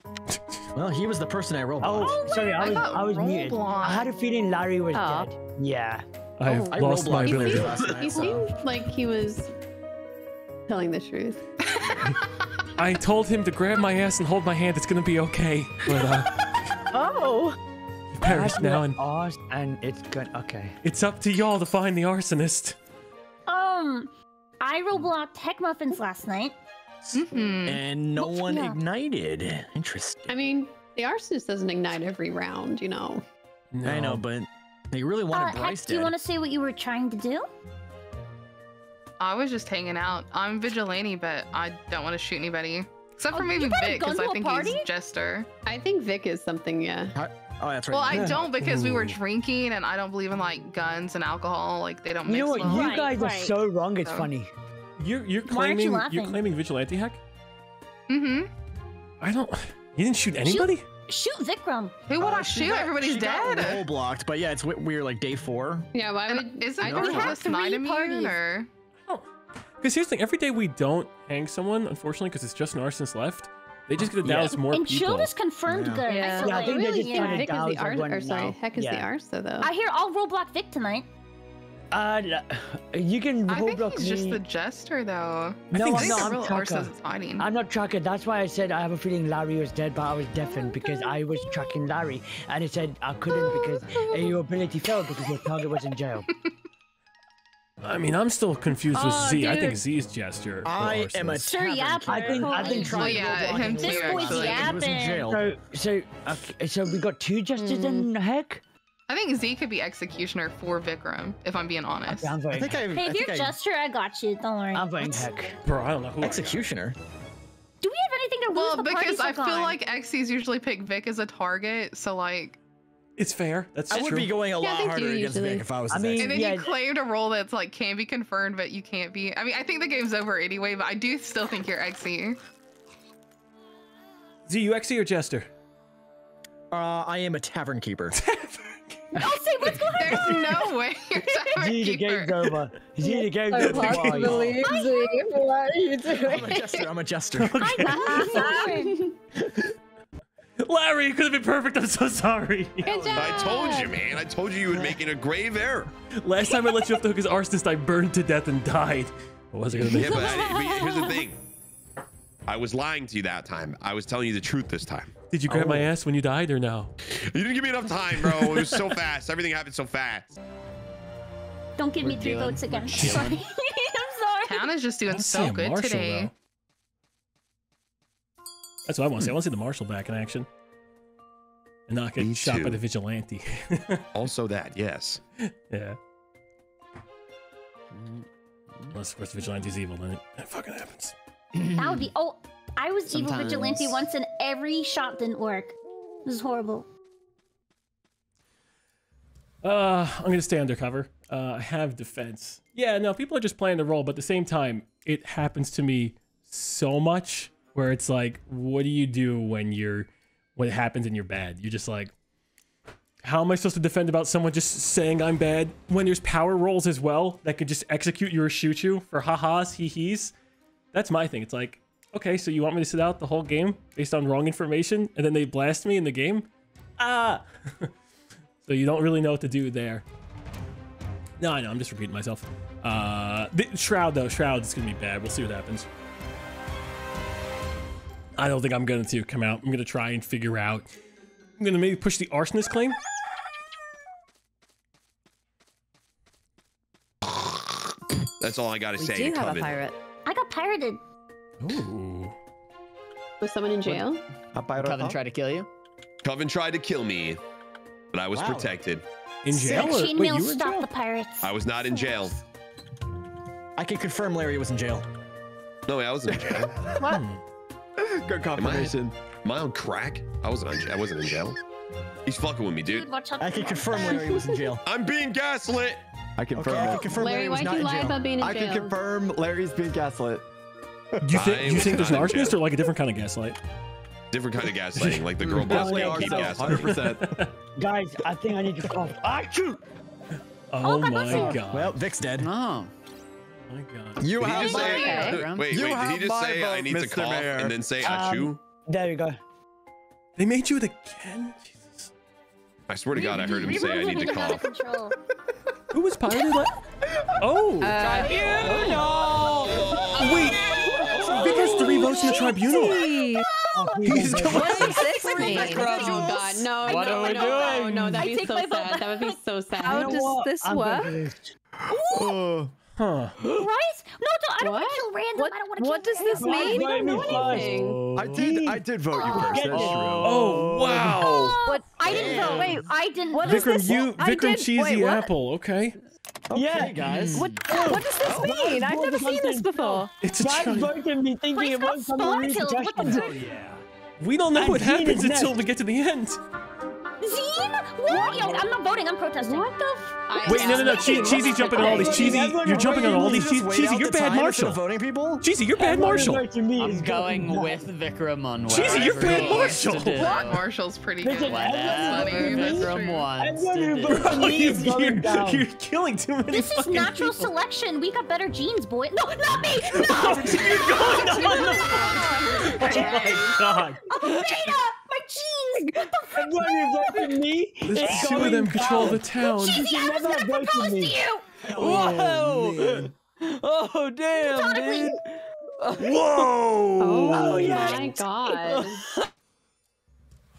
Well, he was the person I rolled. Oh, sorry, I I was got I was muted. I had a feeling Larry was Aw. dead. Yeah. I've I lost my Robloxed He ability. seemed, last night, he so- seemed like he was telling the truth. I told him to grab my ass and hold my hand. It's gonna be okay. But uh, Oh. he perished now, and Ours and it's good. Okay. it's up to y'all to find the arsonist. Um, I robloxed Heck Muffins last night. mm -hmm. And no Well, one yeah. ignited. Interesting. I mean, the arsonist doesn't ignite every round, you know. No. I know, but they really Uh, wanted Heck, Bryce do you want to say what you were trying to do? I was just hanging out. I'm vigilante, but I don't want to shoot anybody. Except Oh, for maybe Vic, because I think party? he's Jester. I think Vic is something, yeah. Oh, that's right. Well, I don't because we were drinking, and I don't believe in like guns and alcohol. Like they don't You mix know what? well. You Right, guys are right. so wrong. It's So- funny. You're you're Why aren't you claiming are claiming vigilante hack? Mm-hmm. I don't. You didn't shoot anybody. Shoot Vikram. Who would Uh, I shoot? got- Everybody's she got dead. role blocked, but yeah, it's we- weird. Like day four. Yeah, why would isn't I there don't have just three night immune parties. or? Because here's the thing: every day we don't hang someone, unfortunately, because it's just an left. They just get to Yeah. douse more and people. Shield is confirmed Yeah. good. Yeah. feel Yeah, I like- think they really just think kinda Vic is douse the ars, everyone or sorry, now. Heck is the Yeah. arse, though. I hear I'll Roblox Vic tonight. Uh, you can I think Roblox he's just the Jester, though. I No, I I'm think not. the I'm real tracker. Ursus is hiding. I'm not tracker. That's why I said I have a feeling Larry was dead, but I was deafened because I was tracking Larry, and it said I couldn't because your ability failed because your target was in jail. I mean, I'm still confused with Oh, Z. I think dude. Z's Jester. or I am a sure Sir Yap. I think I think Well, Oh, yeah, Roblox him too, This boy's actually. He was in yapping. so. So okay, so we got two justices in hmm. heck. I think Z could be executioner for Vikram, if I'm being honest. Okay, I'm I think I. Hey, I if you're I, Jester, I got you. Don't worry. I'm voting heck. Bro, I don't know who. Executioner. Do we have anything to lose? Well, the because I so feel gone. like Xy's usually pick Vic as a target, so like, It's fair. That's I would true. be going a Yeah, lot think harder you against usually- Vic if I was. I mean, ex. and then Yeah. you claimed a role that's like can be confirmed, but you can't be. I mean, I think the game's over anyway, but I do still think you're Xy. Z, you XE or Jester? uh, I am a tavern keeper. I'll say what's going There's on. no way you're Tavern Z, the Keeper. game's over. Z, the game's I over. can't Why? believe it. What are you doing? I'm a jester. I'm a jester. I Larry, it could have been perfect. I'm so sorry. Good job. I told you, man. I told you you were making a grave error. Last time I let you off the hook as arsonist, I burned to death and died. What was I gonna Yeah, make? but, I- but here's the thing. I was lying to you that time. I was telling you the truth this time. Did you grab my oh. ass when you died or no? You didn't give me enough time, bro. It was so fast. Everything happened so fast. Don't give me We're three dealing. votes again. We're Sorry. I'm sorry. Town is just doing so good Marshall, today. though. That's what I want to see. I want to see the marshal back in action. And not get Me shot by the vigilante. Also, that yes. yeah. Unless, of course, the vigilante's evil, then it, it fucking happens. That would be. Oh, I was evil vigilante once, and every shot didn't work. This is horrible. Uh, I'm gonna stay undercover. Uh, I have defense. Yeah, no, people are just playing the role, but at the same time, it happens to me so much where it's like, what do you do when you're, what happens and you're bad? You're just like, how am I supposed to defend about someone just saying I'm bad when there's power roles as well that could just execute you or shoot you for ha-has, hee-hees? That's my thing. It's like, okay, so you want me to sit out the whole game based on wrong information and then they blast me in the game? Ah! so you don't really know what to do there. No, I know. I'm just repeating myself. Uh, Shroud though, Shroud is gonna be bad. We'll see what happens. I don't think I'm going to come out. I'm gonna try and figure out. I'm gonna maybe push the arsonist claim. That's all I gotta say. We say. do have a pirate. I got pirated. Ooh. Was someone in jail? A pirate Coven tried to kill you. Coven tried to kill me, but I was Wow. protected. In jail? Or, Chainmail wait, you were in stop jail? the pirates. I was not in jail. I can confirm Larry was in jail. No, way I wasn't in jail. What? Hmm. Good confirmation. Am I on crack? I wasn't on. I wasn't in jail. He's fucking with me, dude. Dude, watch out. I can confirm Larry was in jail. I'm being gaslit. I confirm. Okay, I can confirm Larry, Larry, was why'd not you in lie jail. about being in I jail? can confirm Larry's being gaslit. Do you think, I do you think there's an not arsonist or like a different kind of gaslight? Different kind of gaslighting, like the girl boss Definitely can't keep gaslighting. 100%. Guys, I think I need to call. cough. Ah, Achoo! Oh, oh God, my bless you. god. Well, Vic's dead. Oh. My god. You Did he have just my say, vote. wait, You wait, did he just my say I vote, need to Mr. cough Mayor. and then say Um, achoo? There you go. They made you it again? Jesus. I swear to God, I heard him say I need to cough. Control. Who was piloted? la- oh! Wait! Vic has three votes in the tribunal. He's going. Oh God, no, What no, are we no, no, doing? no, that'd I be take so my vote sad. back. That would be so sad. How does this I'm work? Going Oh. Huh. Bryce? No, don't, I don't want What? to kill random. What- I don't want to what does this random. mean? We don't know Bryce. anything. I did. I did vote you first. That's true. Oh, wow. What? I didn't vote. Wait, I didn't. What vote. is this? you, I Vikram did- Cheesy wait. Apple, okay? yeah, guys. What? What does this mean? I've never seen this before. It's a Guys child. voted me thinking it got was some spawn killed. What the repercussions. frick? We don't know And what happens until we get to the end. Zine? What? Yo, I'm not voting. I'm protesting. What the? F- Wait, no, no, no. Che- Cheesy jumping on all these. Cheesy, you're jumping on all these. Cheesy, Cheesy you're bad Marshall. voting people. Cheesy, you're bad Marshall. I'm going with Vikram on Cheesy, you're bad Marshall. to do. Black Marshall's pretty good. everyone That's Whatever funny. That's Vikram wants to Everyone do. who voted Bro, me you, is going you're, you're killing too many This is natural people. selection. We got better genes, boy. No, not me. No. you're going on the. Oh my god. I'm a beta. My genes. What the frick? Everyone who voted me There's is two of them control down. the town. Cheesy, should I was never gonna propose to me. you. Whoa! Oh, oh damn, Platonically. dude! Whoa. Oh yeah. Oh, my God.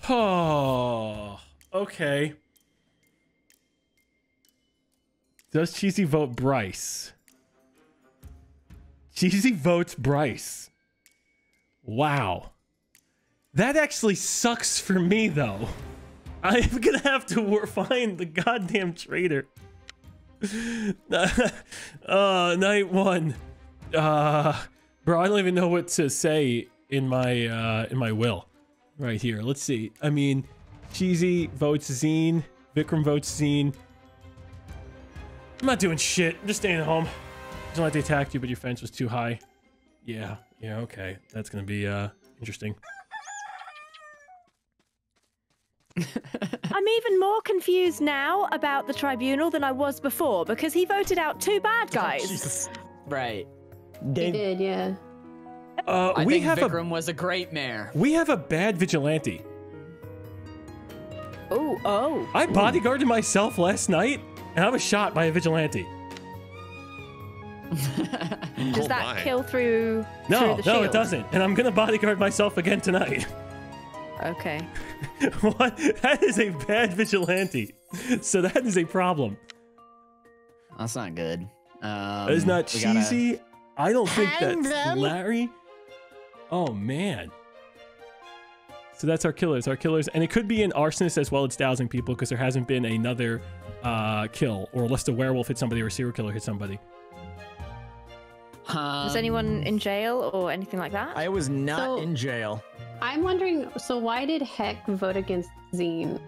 Oh, okay. Does Cheesy vote Bryce? Cheesy votes Bryce. Wow. That actually sucks for me, though. I'm gonna have to find the goddamn traitor. uh, night one. Uh, bro, I don't even know what to say in my uh in my will right here. Let's see. I mean, Cheesy votes Zine. Vikram votes Zine. I'm not doing shit. I'm just staying at home. It's not like they attacked you, but your fence was too high. Yeah. Yeah. Okay. That's gonna be uh interesting. I'm even more confused now about the tribunal than I was before because he voted out two bad guys. Right. He They- did, yeah. Uh, I we think have Vikram a was a great mayor. we have a bad vigilante. Oh, oh. I bodyguarded myself last night, and I was shot by a vigilante. Does Oh that my. kill through? No, through no, the shield? it doesn't. And I'm gonna bodyguard myself again tonight. Okay. what? That is a bad vigilante. So that is a problem. That's not good. Um, That is not we gotta- cheesy. I don't think Hang that's them. Larry. Oh man. So that's our killers. Our killers, and it could be an arsonist as well as dowsing people because there hasn't been another uh, kill, or unless the werewolf hit somebody or a serial killer hit somebody. Was Um, anyone in jail or anything like that? I was not So- in jail. I'm wondering, so why did Heck vote against Zine?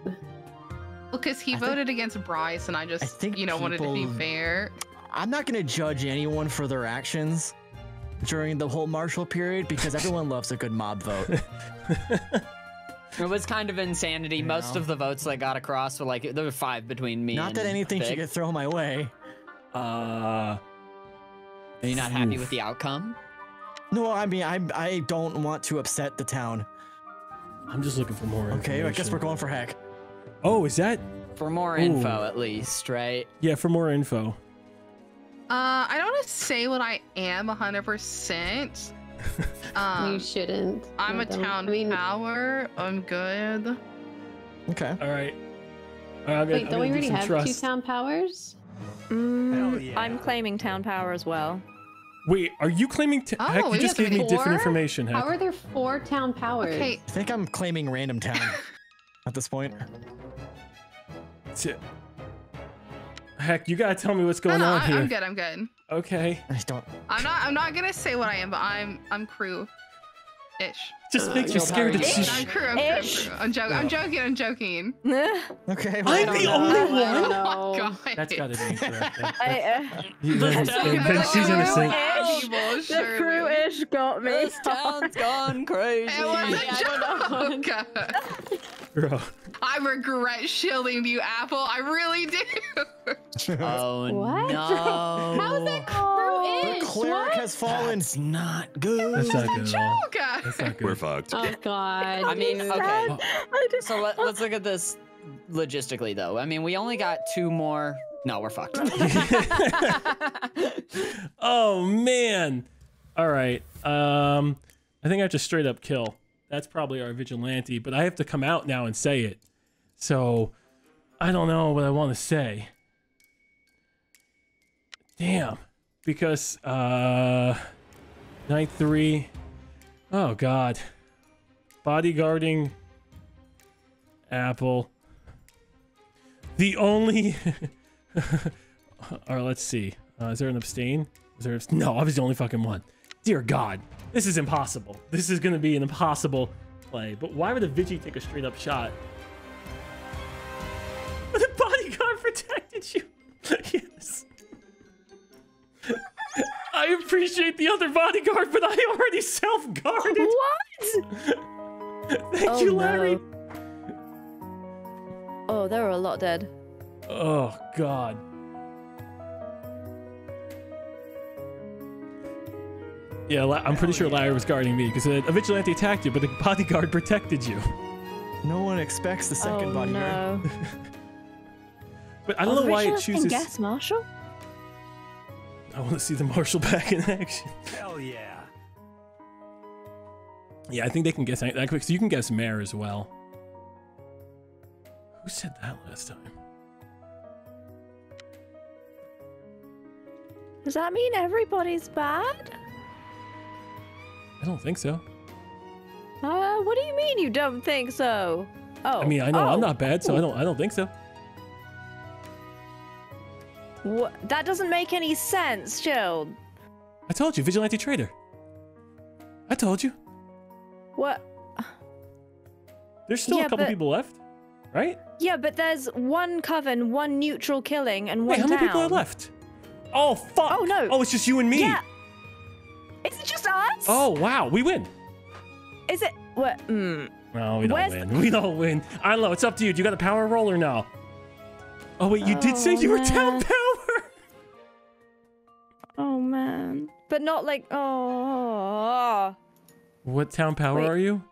Because he I think- voted against Bryce, and I just, I think you know, wanted to be fair. I'm not gonna judge anyone for their actions during the whole Marshall period because everyone loves a good mob vote. It was kind of insanity. You Most know? of the votes that got across were like there were five between me. not that and anything should get thrown my way. Uh, Are you not happy Oof. with the outcome? No, I mean I I don't want to upset the town. I'm just looking for more. Okay, I guess we're going for heck. Oh, is that? For more Ooh. info, at least, right? Yeah, for more info. Uh, I don't want to say what I am 100%. Um, you shouldn't. I'm a Don't- town I mean, power. I'm good. Okay. All right. All right, I'm gonna, wait, I'm don't we do already have trust. two town powers? Mm, I'm claiming town power as well. Wait, are you claiming? T- Oh, Heck, you just gave me different information. Heck. How are there four town powers? Okay, I think I'm claiming random town at this point. Heck, you gotta tell me what's no, going no, on I, here. I'm good. I'm good. Okay, I don't. I'm not. I'm not gonna say what I am, but I'm. I'm crew. Ish. just Uh, makes me scared to probably- see. I'm crew. I'm crew. I'm, Ish. crew. I'm, joking. I'm joking. I'm joking. Okay. I'm well, the No, only no, one. no. Oh God. That's gotta be incorrect. I, uh, You- then, then- then she's crew innocent. ish. The crew-ish got me. This town's gone crazy. It was I a joke. Bro, I regret shielding you, Apple. I really do. Oh What? no! How is that Oh, The Cleric What? has fallen. It's not good. That's not good at all. That's not We're fucked. Oh god. I mean, okay. I just, So let, let's look at this logistically, though. I mean, we only got two more. No, we're fucked. oh man. All right. Um, I think I have to straight up kill. That's probably our vigilante, but I have to come out now and say it. So I don't know what I want to say. Damn. Because uh night three. Oh god. Bodyguarding Apple. The only or let's see. Uh, is there an abstain? Is there no, I was the only fucking one. Dear God. This is impossible. This is gonna be an impossible play. But why would a Vigi take a straight up shot? But the bodyguard protected you. yes. I appreciate the other bodyguard, but I already self-guarded. what? Thank Oh, you, Larry. no. Oh, there are a lot dead. Oh God. Yeah, La- I'm pretty sure Larry was guarding me because a vigilante attacked you, but the bodyguard protected you. No one expects the second oh, bodyguard. no. But I don't know why it Originals can chooses. guess Marshall. I want to see the marshal back in action. Hell yeah. Yeah, I think they can guess that quick. So you can guess mayor as well. Who said that last time? Does that mean everybody's bad? I don't think so. Uh, what do you mean you don't think so? Oh, I mean, I know oh. I'm not bad, so I don't. I don't think so. What? That doesn't make any sense, Chill. I told you, vigilante traitor. I told you. What? There's still Yeah, a couple but- people left, right? Yeah, but there's one coven, one neutral killing, and one Wait, how many people are left? Oh fuck! Oh no! Oh, it's just you and me. Yeah. Is it just us? Oh wow, we win. Is it? What? Mm. No, we don't Where's win. We don't win. I don't know. It's up to you. Do you got a power role or no? Oh wait, you did say Oh, you were town power. Oh man. But not like. Oh. What town power Wait. are you?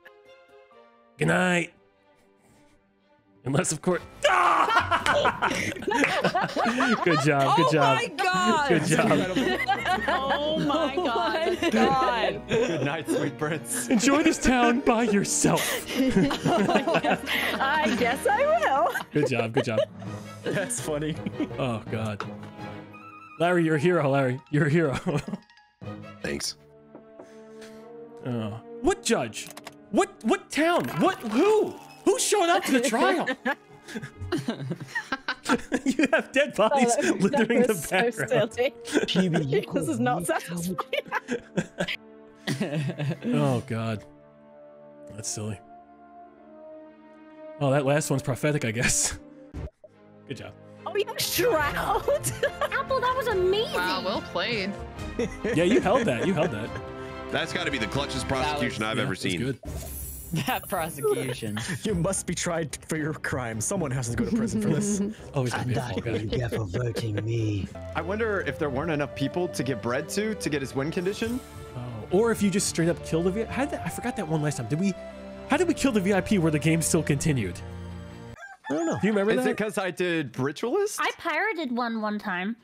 Good night. Unless of course. Ah! good job. Good oh job. my god! Good job. Oh my god! God! Good night, sweet prince. Enjoy this town by yourself. I guess I will. Good job. Good job. That's funny. Oh god. Larry, you're a hero. Larry, you're a hero. Thanks. Oh. What judge? What what town? What who? Who showed up to the trial? you have dead bodies Oh, that- littering that the was so background. you this is not satisfying. oh god. That's silly. Oh, that last one's prophetic, I guess. Good job. Oh, you shroud. Apple, that was amazing. Wow, well played. Yeah, you held that. You held that. That's got to be the clutchest prosecution I've Yeah, ever that's seen. Good. That prosecution. You must be tried for your crime. Someone has to go to prison for this. Always gonna be a fall guy. get for voting me. I wonder if there weren't enough people to give bread to to get his win condition. Oh, or if you just straight up kill the VIP. How did that, I forgot that one last time. Did we? How did we kill the VIP where the game still continued? I don't know. Do you remember Is that? it because I did ritualist? I pirated one one time.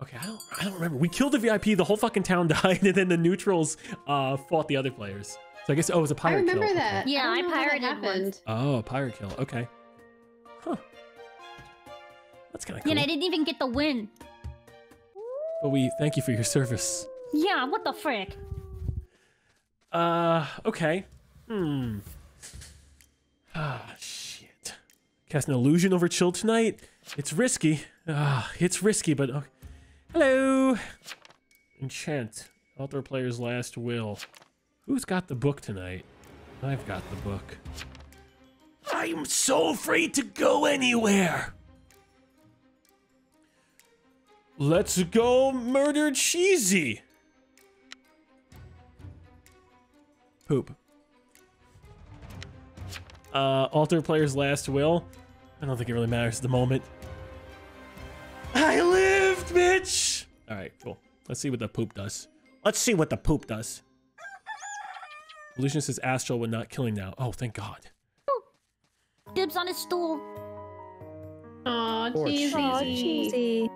Okay, I don't, I don't remember. We killed the VIP, the whole fucking town died, and then the neutrals uh, fought the other players. So I guess, oh, it was a pirate kill. I remember kill. that. Yeah, I, I don't know how that happened. once. Oh, a pirate kill. Okay. Huh. That's kind of cool. And I didn't even get the win. But we thank you for your service. Yeah, what the frick? Uh, okay. Hmm. Ah, shit. Cast an illusion over chill tonight. It's risky. Ah, it's risky, but okay. hello. Enchant. Alter player's last will. Who's got the book tonight? I've got the book. I'm so afraid to go anywhere. Let's go murder cheesy. Poop. Uh, alter player's last will. I don't think it really matters at the moment. I lived, bitch. All right, cool. Let's see what the poop does. Let's see what the poop does. Illusionist says Astral would not killing now. Oh, thank God. Dibs on his stool. Aw, Poor cheesy. Aw, cheesy.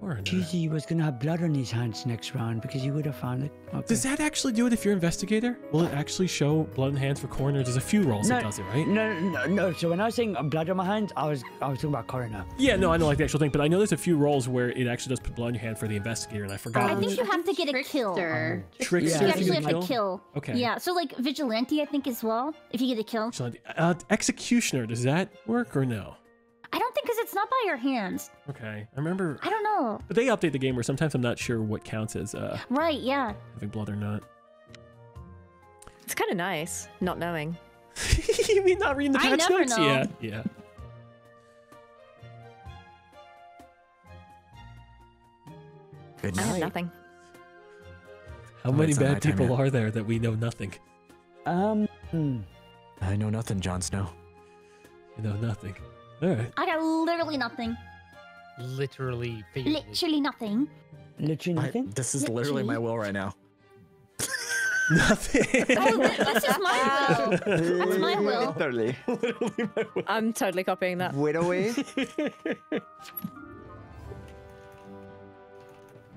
Or not. Cheesy was gonna have blood on his hands next round because he would have found it. Okay. Does that actually do it if you're investigator? Will it actually show blood and hands for coroner? There's a few roles that does it, right? No, no, no. So when I was saying uh, blood on my hands, I was I was talking about coroner. Yeah, no, I know like the actual thing, but I know there's a few roles where it actually does put blood on your hand for the investigator, and I forgot. I think you have to get a kill. Trickster. Trickster You you actually have to kill. Okay. Yeah, so like vigilante, I think as well. If you get a kill, Vigilante- Uh, executioner, does that work or no? I don't think because it's not by your hands. Okay, I remember. I don't know. But they update the game where sometimes I'm not sure what counts as uh, Right? Yeah. having blood or not. It's kind of nice not knowing. you mean not reading the I patch notes? know. Yeah, yeah. Good I have night. nothing. How Oh, many bad people are there that we know nothing? Um. hmm. I know nothing, Jon Snow. You know nothing. All right. I got literally nothing. Literally, figuratively. Literally nothing. Literally I- nothing. this is literally my will right now. Nothing. Oh, th- this is my will. That's my will. Literally. I'm totally copying that. Widowy.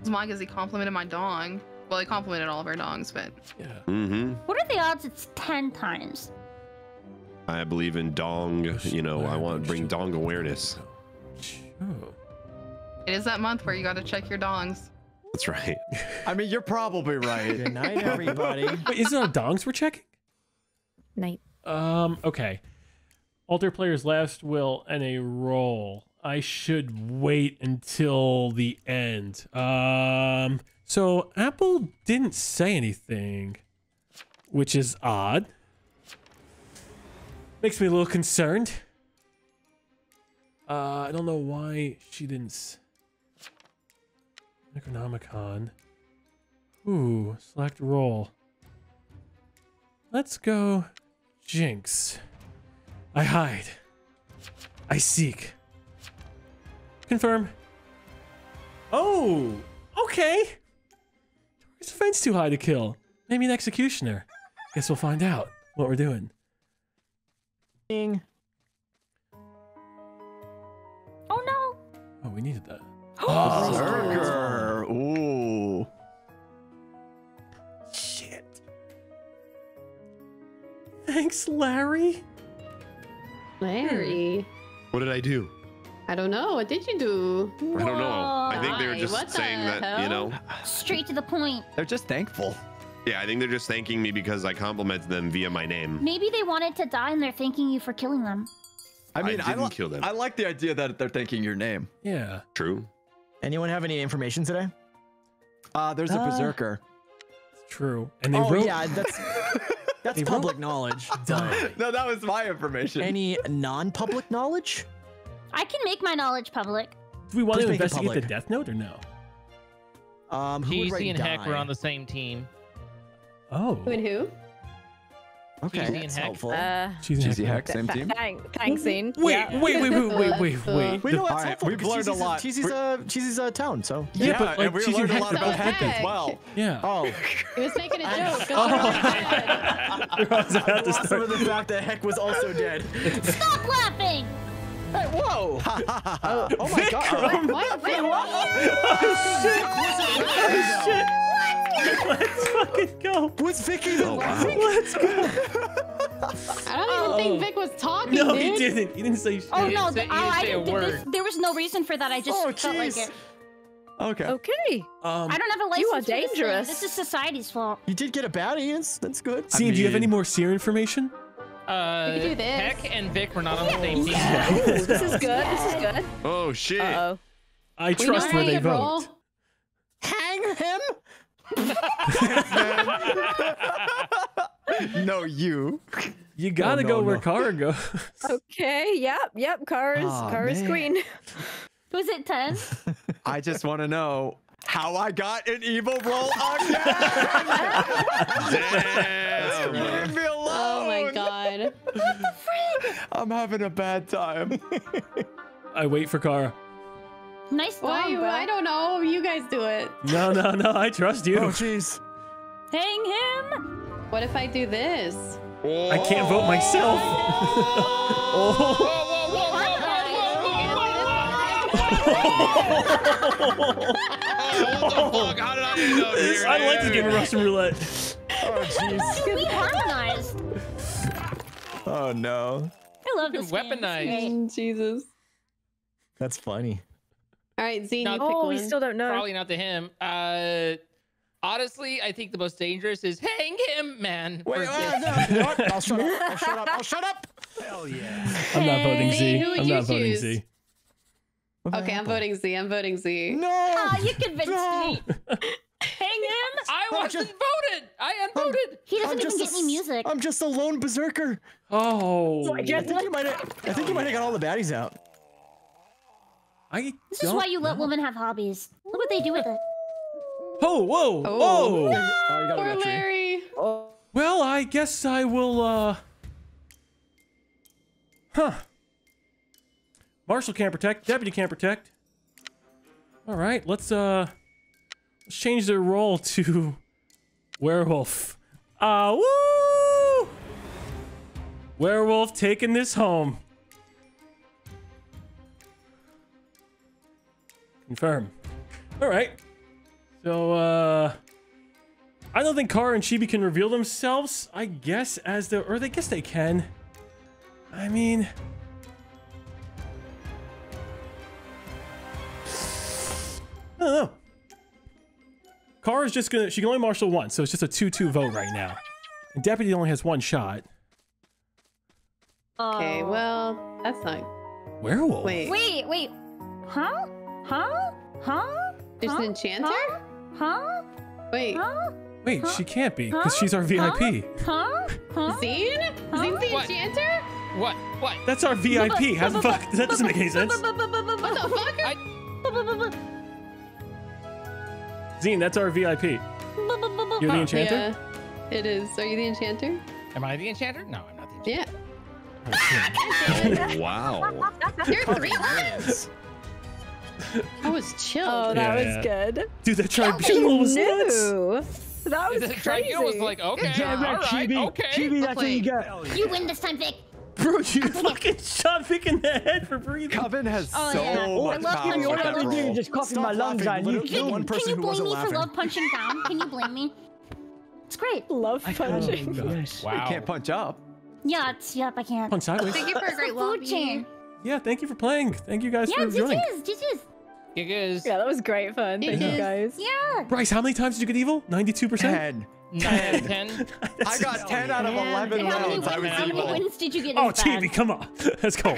Why? Because he complimented my dong. Well, he complimented all of our dongs, but yeah. Mm-hmm. What are the odds it's 10 times? I believe in dong. You know, I want to bring dong awareness. Oh. it is that month where you got to check your dongs. That's right. I mean, you're probably right. Good night, everybody. Wait, is it our dongs we're checking? Night. Um, okay. Alter player's last will and a roll. I should wait until the end. Um, so Apple didn't say anything, which is odd. Makes me a little concerned. Uh, I don't know why she didn't. Necronomicon. Ooh, select role. Let's go Jinx. I hide. I seek. Confirm. Oh, okay. His defense too high to kill. Maybe an executioner. Guess we'll find out what we're doing. Ding. Oh no! Oh, we needed that. Berserker. Oh, Ooh. Shit. Thanks, Larry. Larry. What did I do? I don't know. What did you do? I don't know. I think they were Why? just What the saying that, you know. Straight to the point. They're just thankful. Yeah, I think they're just thanking me because I complimented them via my name. Maybe they wanted to die and they're thanking you for killing them. I mean, I, didn't li- kill them. I like the idea that they're thanking your name. Yeah. True. Anyone have any information today? Uh, there's a Uh, berserker. It's true. And they oh wrote. yeah, that's that's They wrote- public knowledge. Die. no, that was my information. Any non-public knowledge? I can make my knowledge public. Do we want Please to investigate the. Death Note or no? Um, who would Cheesy write and Heck were on the same team. Oh. Who and who? Okay, Cheesy that's Heck. helpful. Uh, Cheesy Cheesy Heck. Heck, same team. thank, thanks, Ian. Wait, Yeah. wait, wait, wait, wait, wait, wait. we The- know that's All right, helpful we've because learned a lot. Cheesy's a Cheesy's a town, so Yeah, Yeah, but, like, and we Cheesy learned a lot does- about Heck as well. Yeah. Oh, He was making a joke. Oh. I was about to also start. the fact that Heck was also dead. Stop laughing! Hey, whoa! oh, oh my god! Vikram. What? Wait, what? Oh shit! Let's fucking go. Was Vic even Oh, wow. Let's go. I don't even think Vic was talking, No, dude. he didn't. He didn't say shit. Oh didn't no, say- he oh, didn't I say a didn't. word. This, there was no reason for that. I just Oh, felt like it. Okay. Okay. Um, I don't have a license. You are for this dangerous. This is society's fault. You did get a bad That's, that's good. Cian, I do you have any more seer information? Uh, We could do this. Heck and Vic were not on the same team. Ooh, this is good. This is good. Oh shit. Uh oh. I trust know where they vote. roll. Hang him. No, you. You gotta oh, no, go where no. Kara goes. Okay. Yep. Yep. Kara's Aw, Kara's man. queen. Was it ten? I just want to know how I got an evil role again. Damn. Leave me alone. Oh my god. I'm having a bad time. I wait for Kara. Nice Why dom, bro. I don't know. You guys do it. No, no, no. I trust you. Oh, jeez. Hang him. What if I do this? I can't vote myself. oh. What the fuck? How did I end up here? I like this game of Russian roulette. Oh, jeez. We harmonized. Oh, no. I love this game. Weaponized. Mm, Jesus. That's funny. All right, Zine, Not- you pick Oh, one. we still don't know. Probably not to him. Uh, honestly, I think the most dangerous is hang him, man. Wait, for wait, this. no, you? I'll shut up. I'll shut up. I'll shut up. I'm not voting Hey, Z. who would I'm you not voting choose? Z. Okay, I'm voting Z. I'm voting Z. No. Ah, you convinced No. me. Hang him. I wasn't voted. I unvoted. He doesn't I'm even get a any music. I'm just a lone berserker. Oh. I think you might have. I think you might have got all the baddies out. I This is don't why you let know. women have hobbies. Look what they do with it. Oh, whoa, Oh. whoa. Oh, you got Poor a victory. Well, I guess I will, uh... Huh. Marshall can't protect. Deputy can't protect. All right, let's, uh... Let's change their role to... Werewolf. Ah, woo! Werewolf taking this home. Confirm. All right. So, uh... I don't think Kara and Chibi can reveal themselves. I guess as the, or they guess they can. I mean, I don't know. Kara's just gonna, she can only marshal once, so it's just a 2-2 vote right now. And Deputy only has one shot. Okay, Oh. well, that's not. Werewolf. Wait. Wait, wait. Huh? Huh? Huh? There's huh? an enchanter? Huh? Huh? Wait. Huh? Wait, Huh? she can't be, because she's our VIP. Huh? Huh? Zine? Zine's the What? enchanter? What? What? That's our VIP. How the fuck? That doesn't make any sense. What the fuck? I, Zine, that's our VIP. You're the Huh. enchanter? Yeah, it is. Are you the enchanter? am I the enchanter? No, I'm not the enchanter. Yeah. Wow. You're three wins. That was chill. Oh, that Yeah. was good. Dude, that tribunal was nuts. That was The crazy. tribunal was like, okay, Yeah, all right, right, Chibi. okay. Chibi, that's what you get. You win this time, Vic. Bro, you fucking shot Vic in the head for breathing. Coven has Oh, so yeah. Much love power. Chibi. All with I that would do roll. is just cough in Stop my lungs laughing, and but you the one person you who blame wasn't me for love punching down? Can you blame me? It's great. Love punching. Yes. You can't punch up. Yeah, it's, yep, I can't. Punch sideways. Thank you for a It's the great food lobby. chain. Yeah, thank you for playing. Thank you guys Yeah, for joining. Yeah, GG's, GG's. It is Yeah, that was great fun. Thank you is. guys. Yeah. Bryce, how many times did you get evil? 92%? Ten. nine, ten. I got oh, ten out of Yeah, eleven How many, rounds. I was how many wins did you get Oh, TV, come on. Let's go.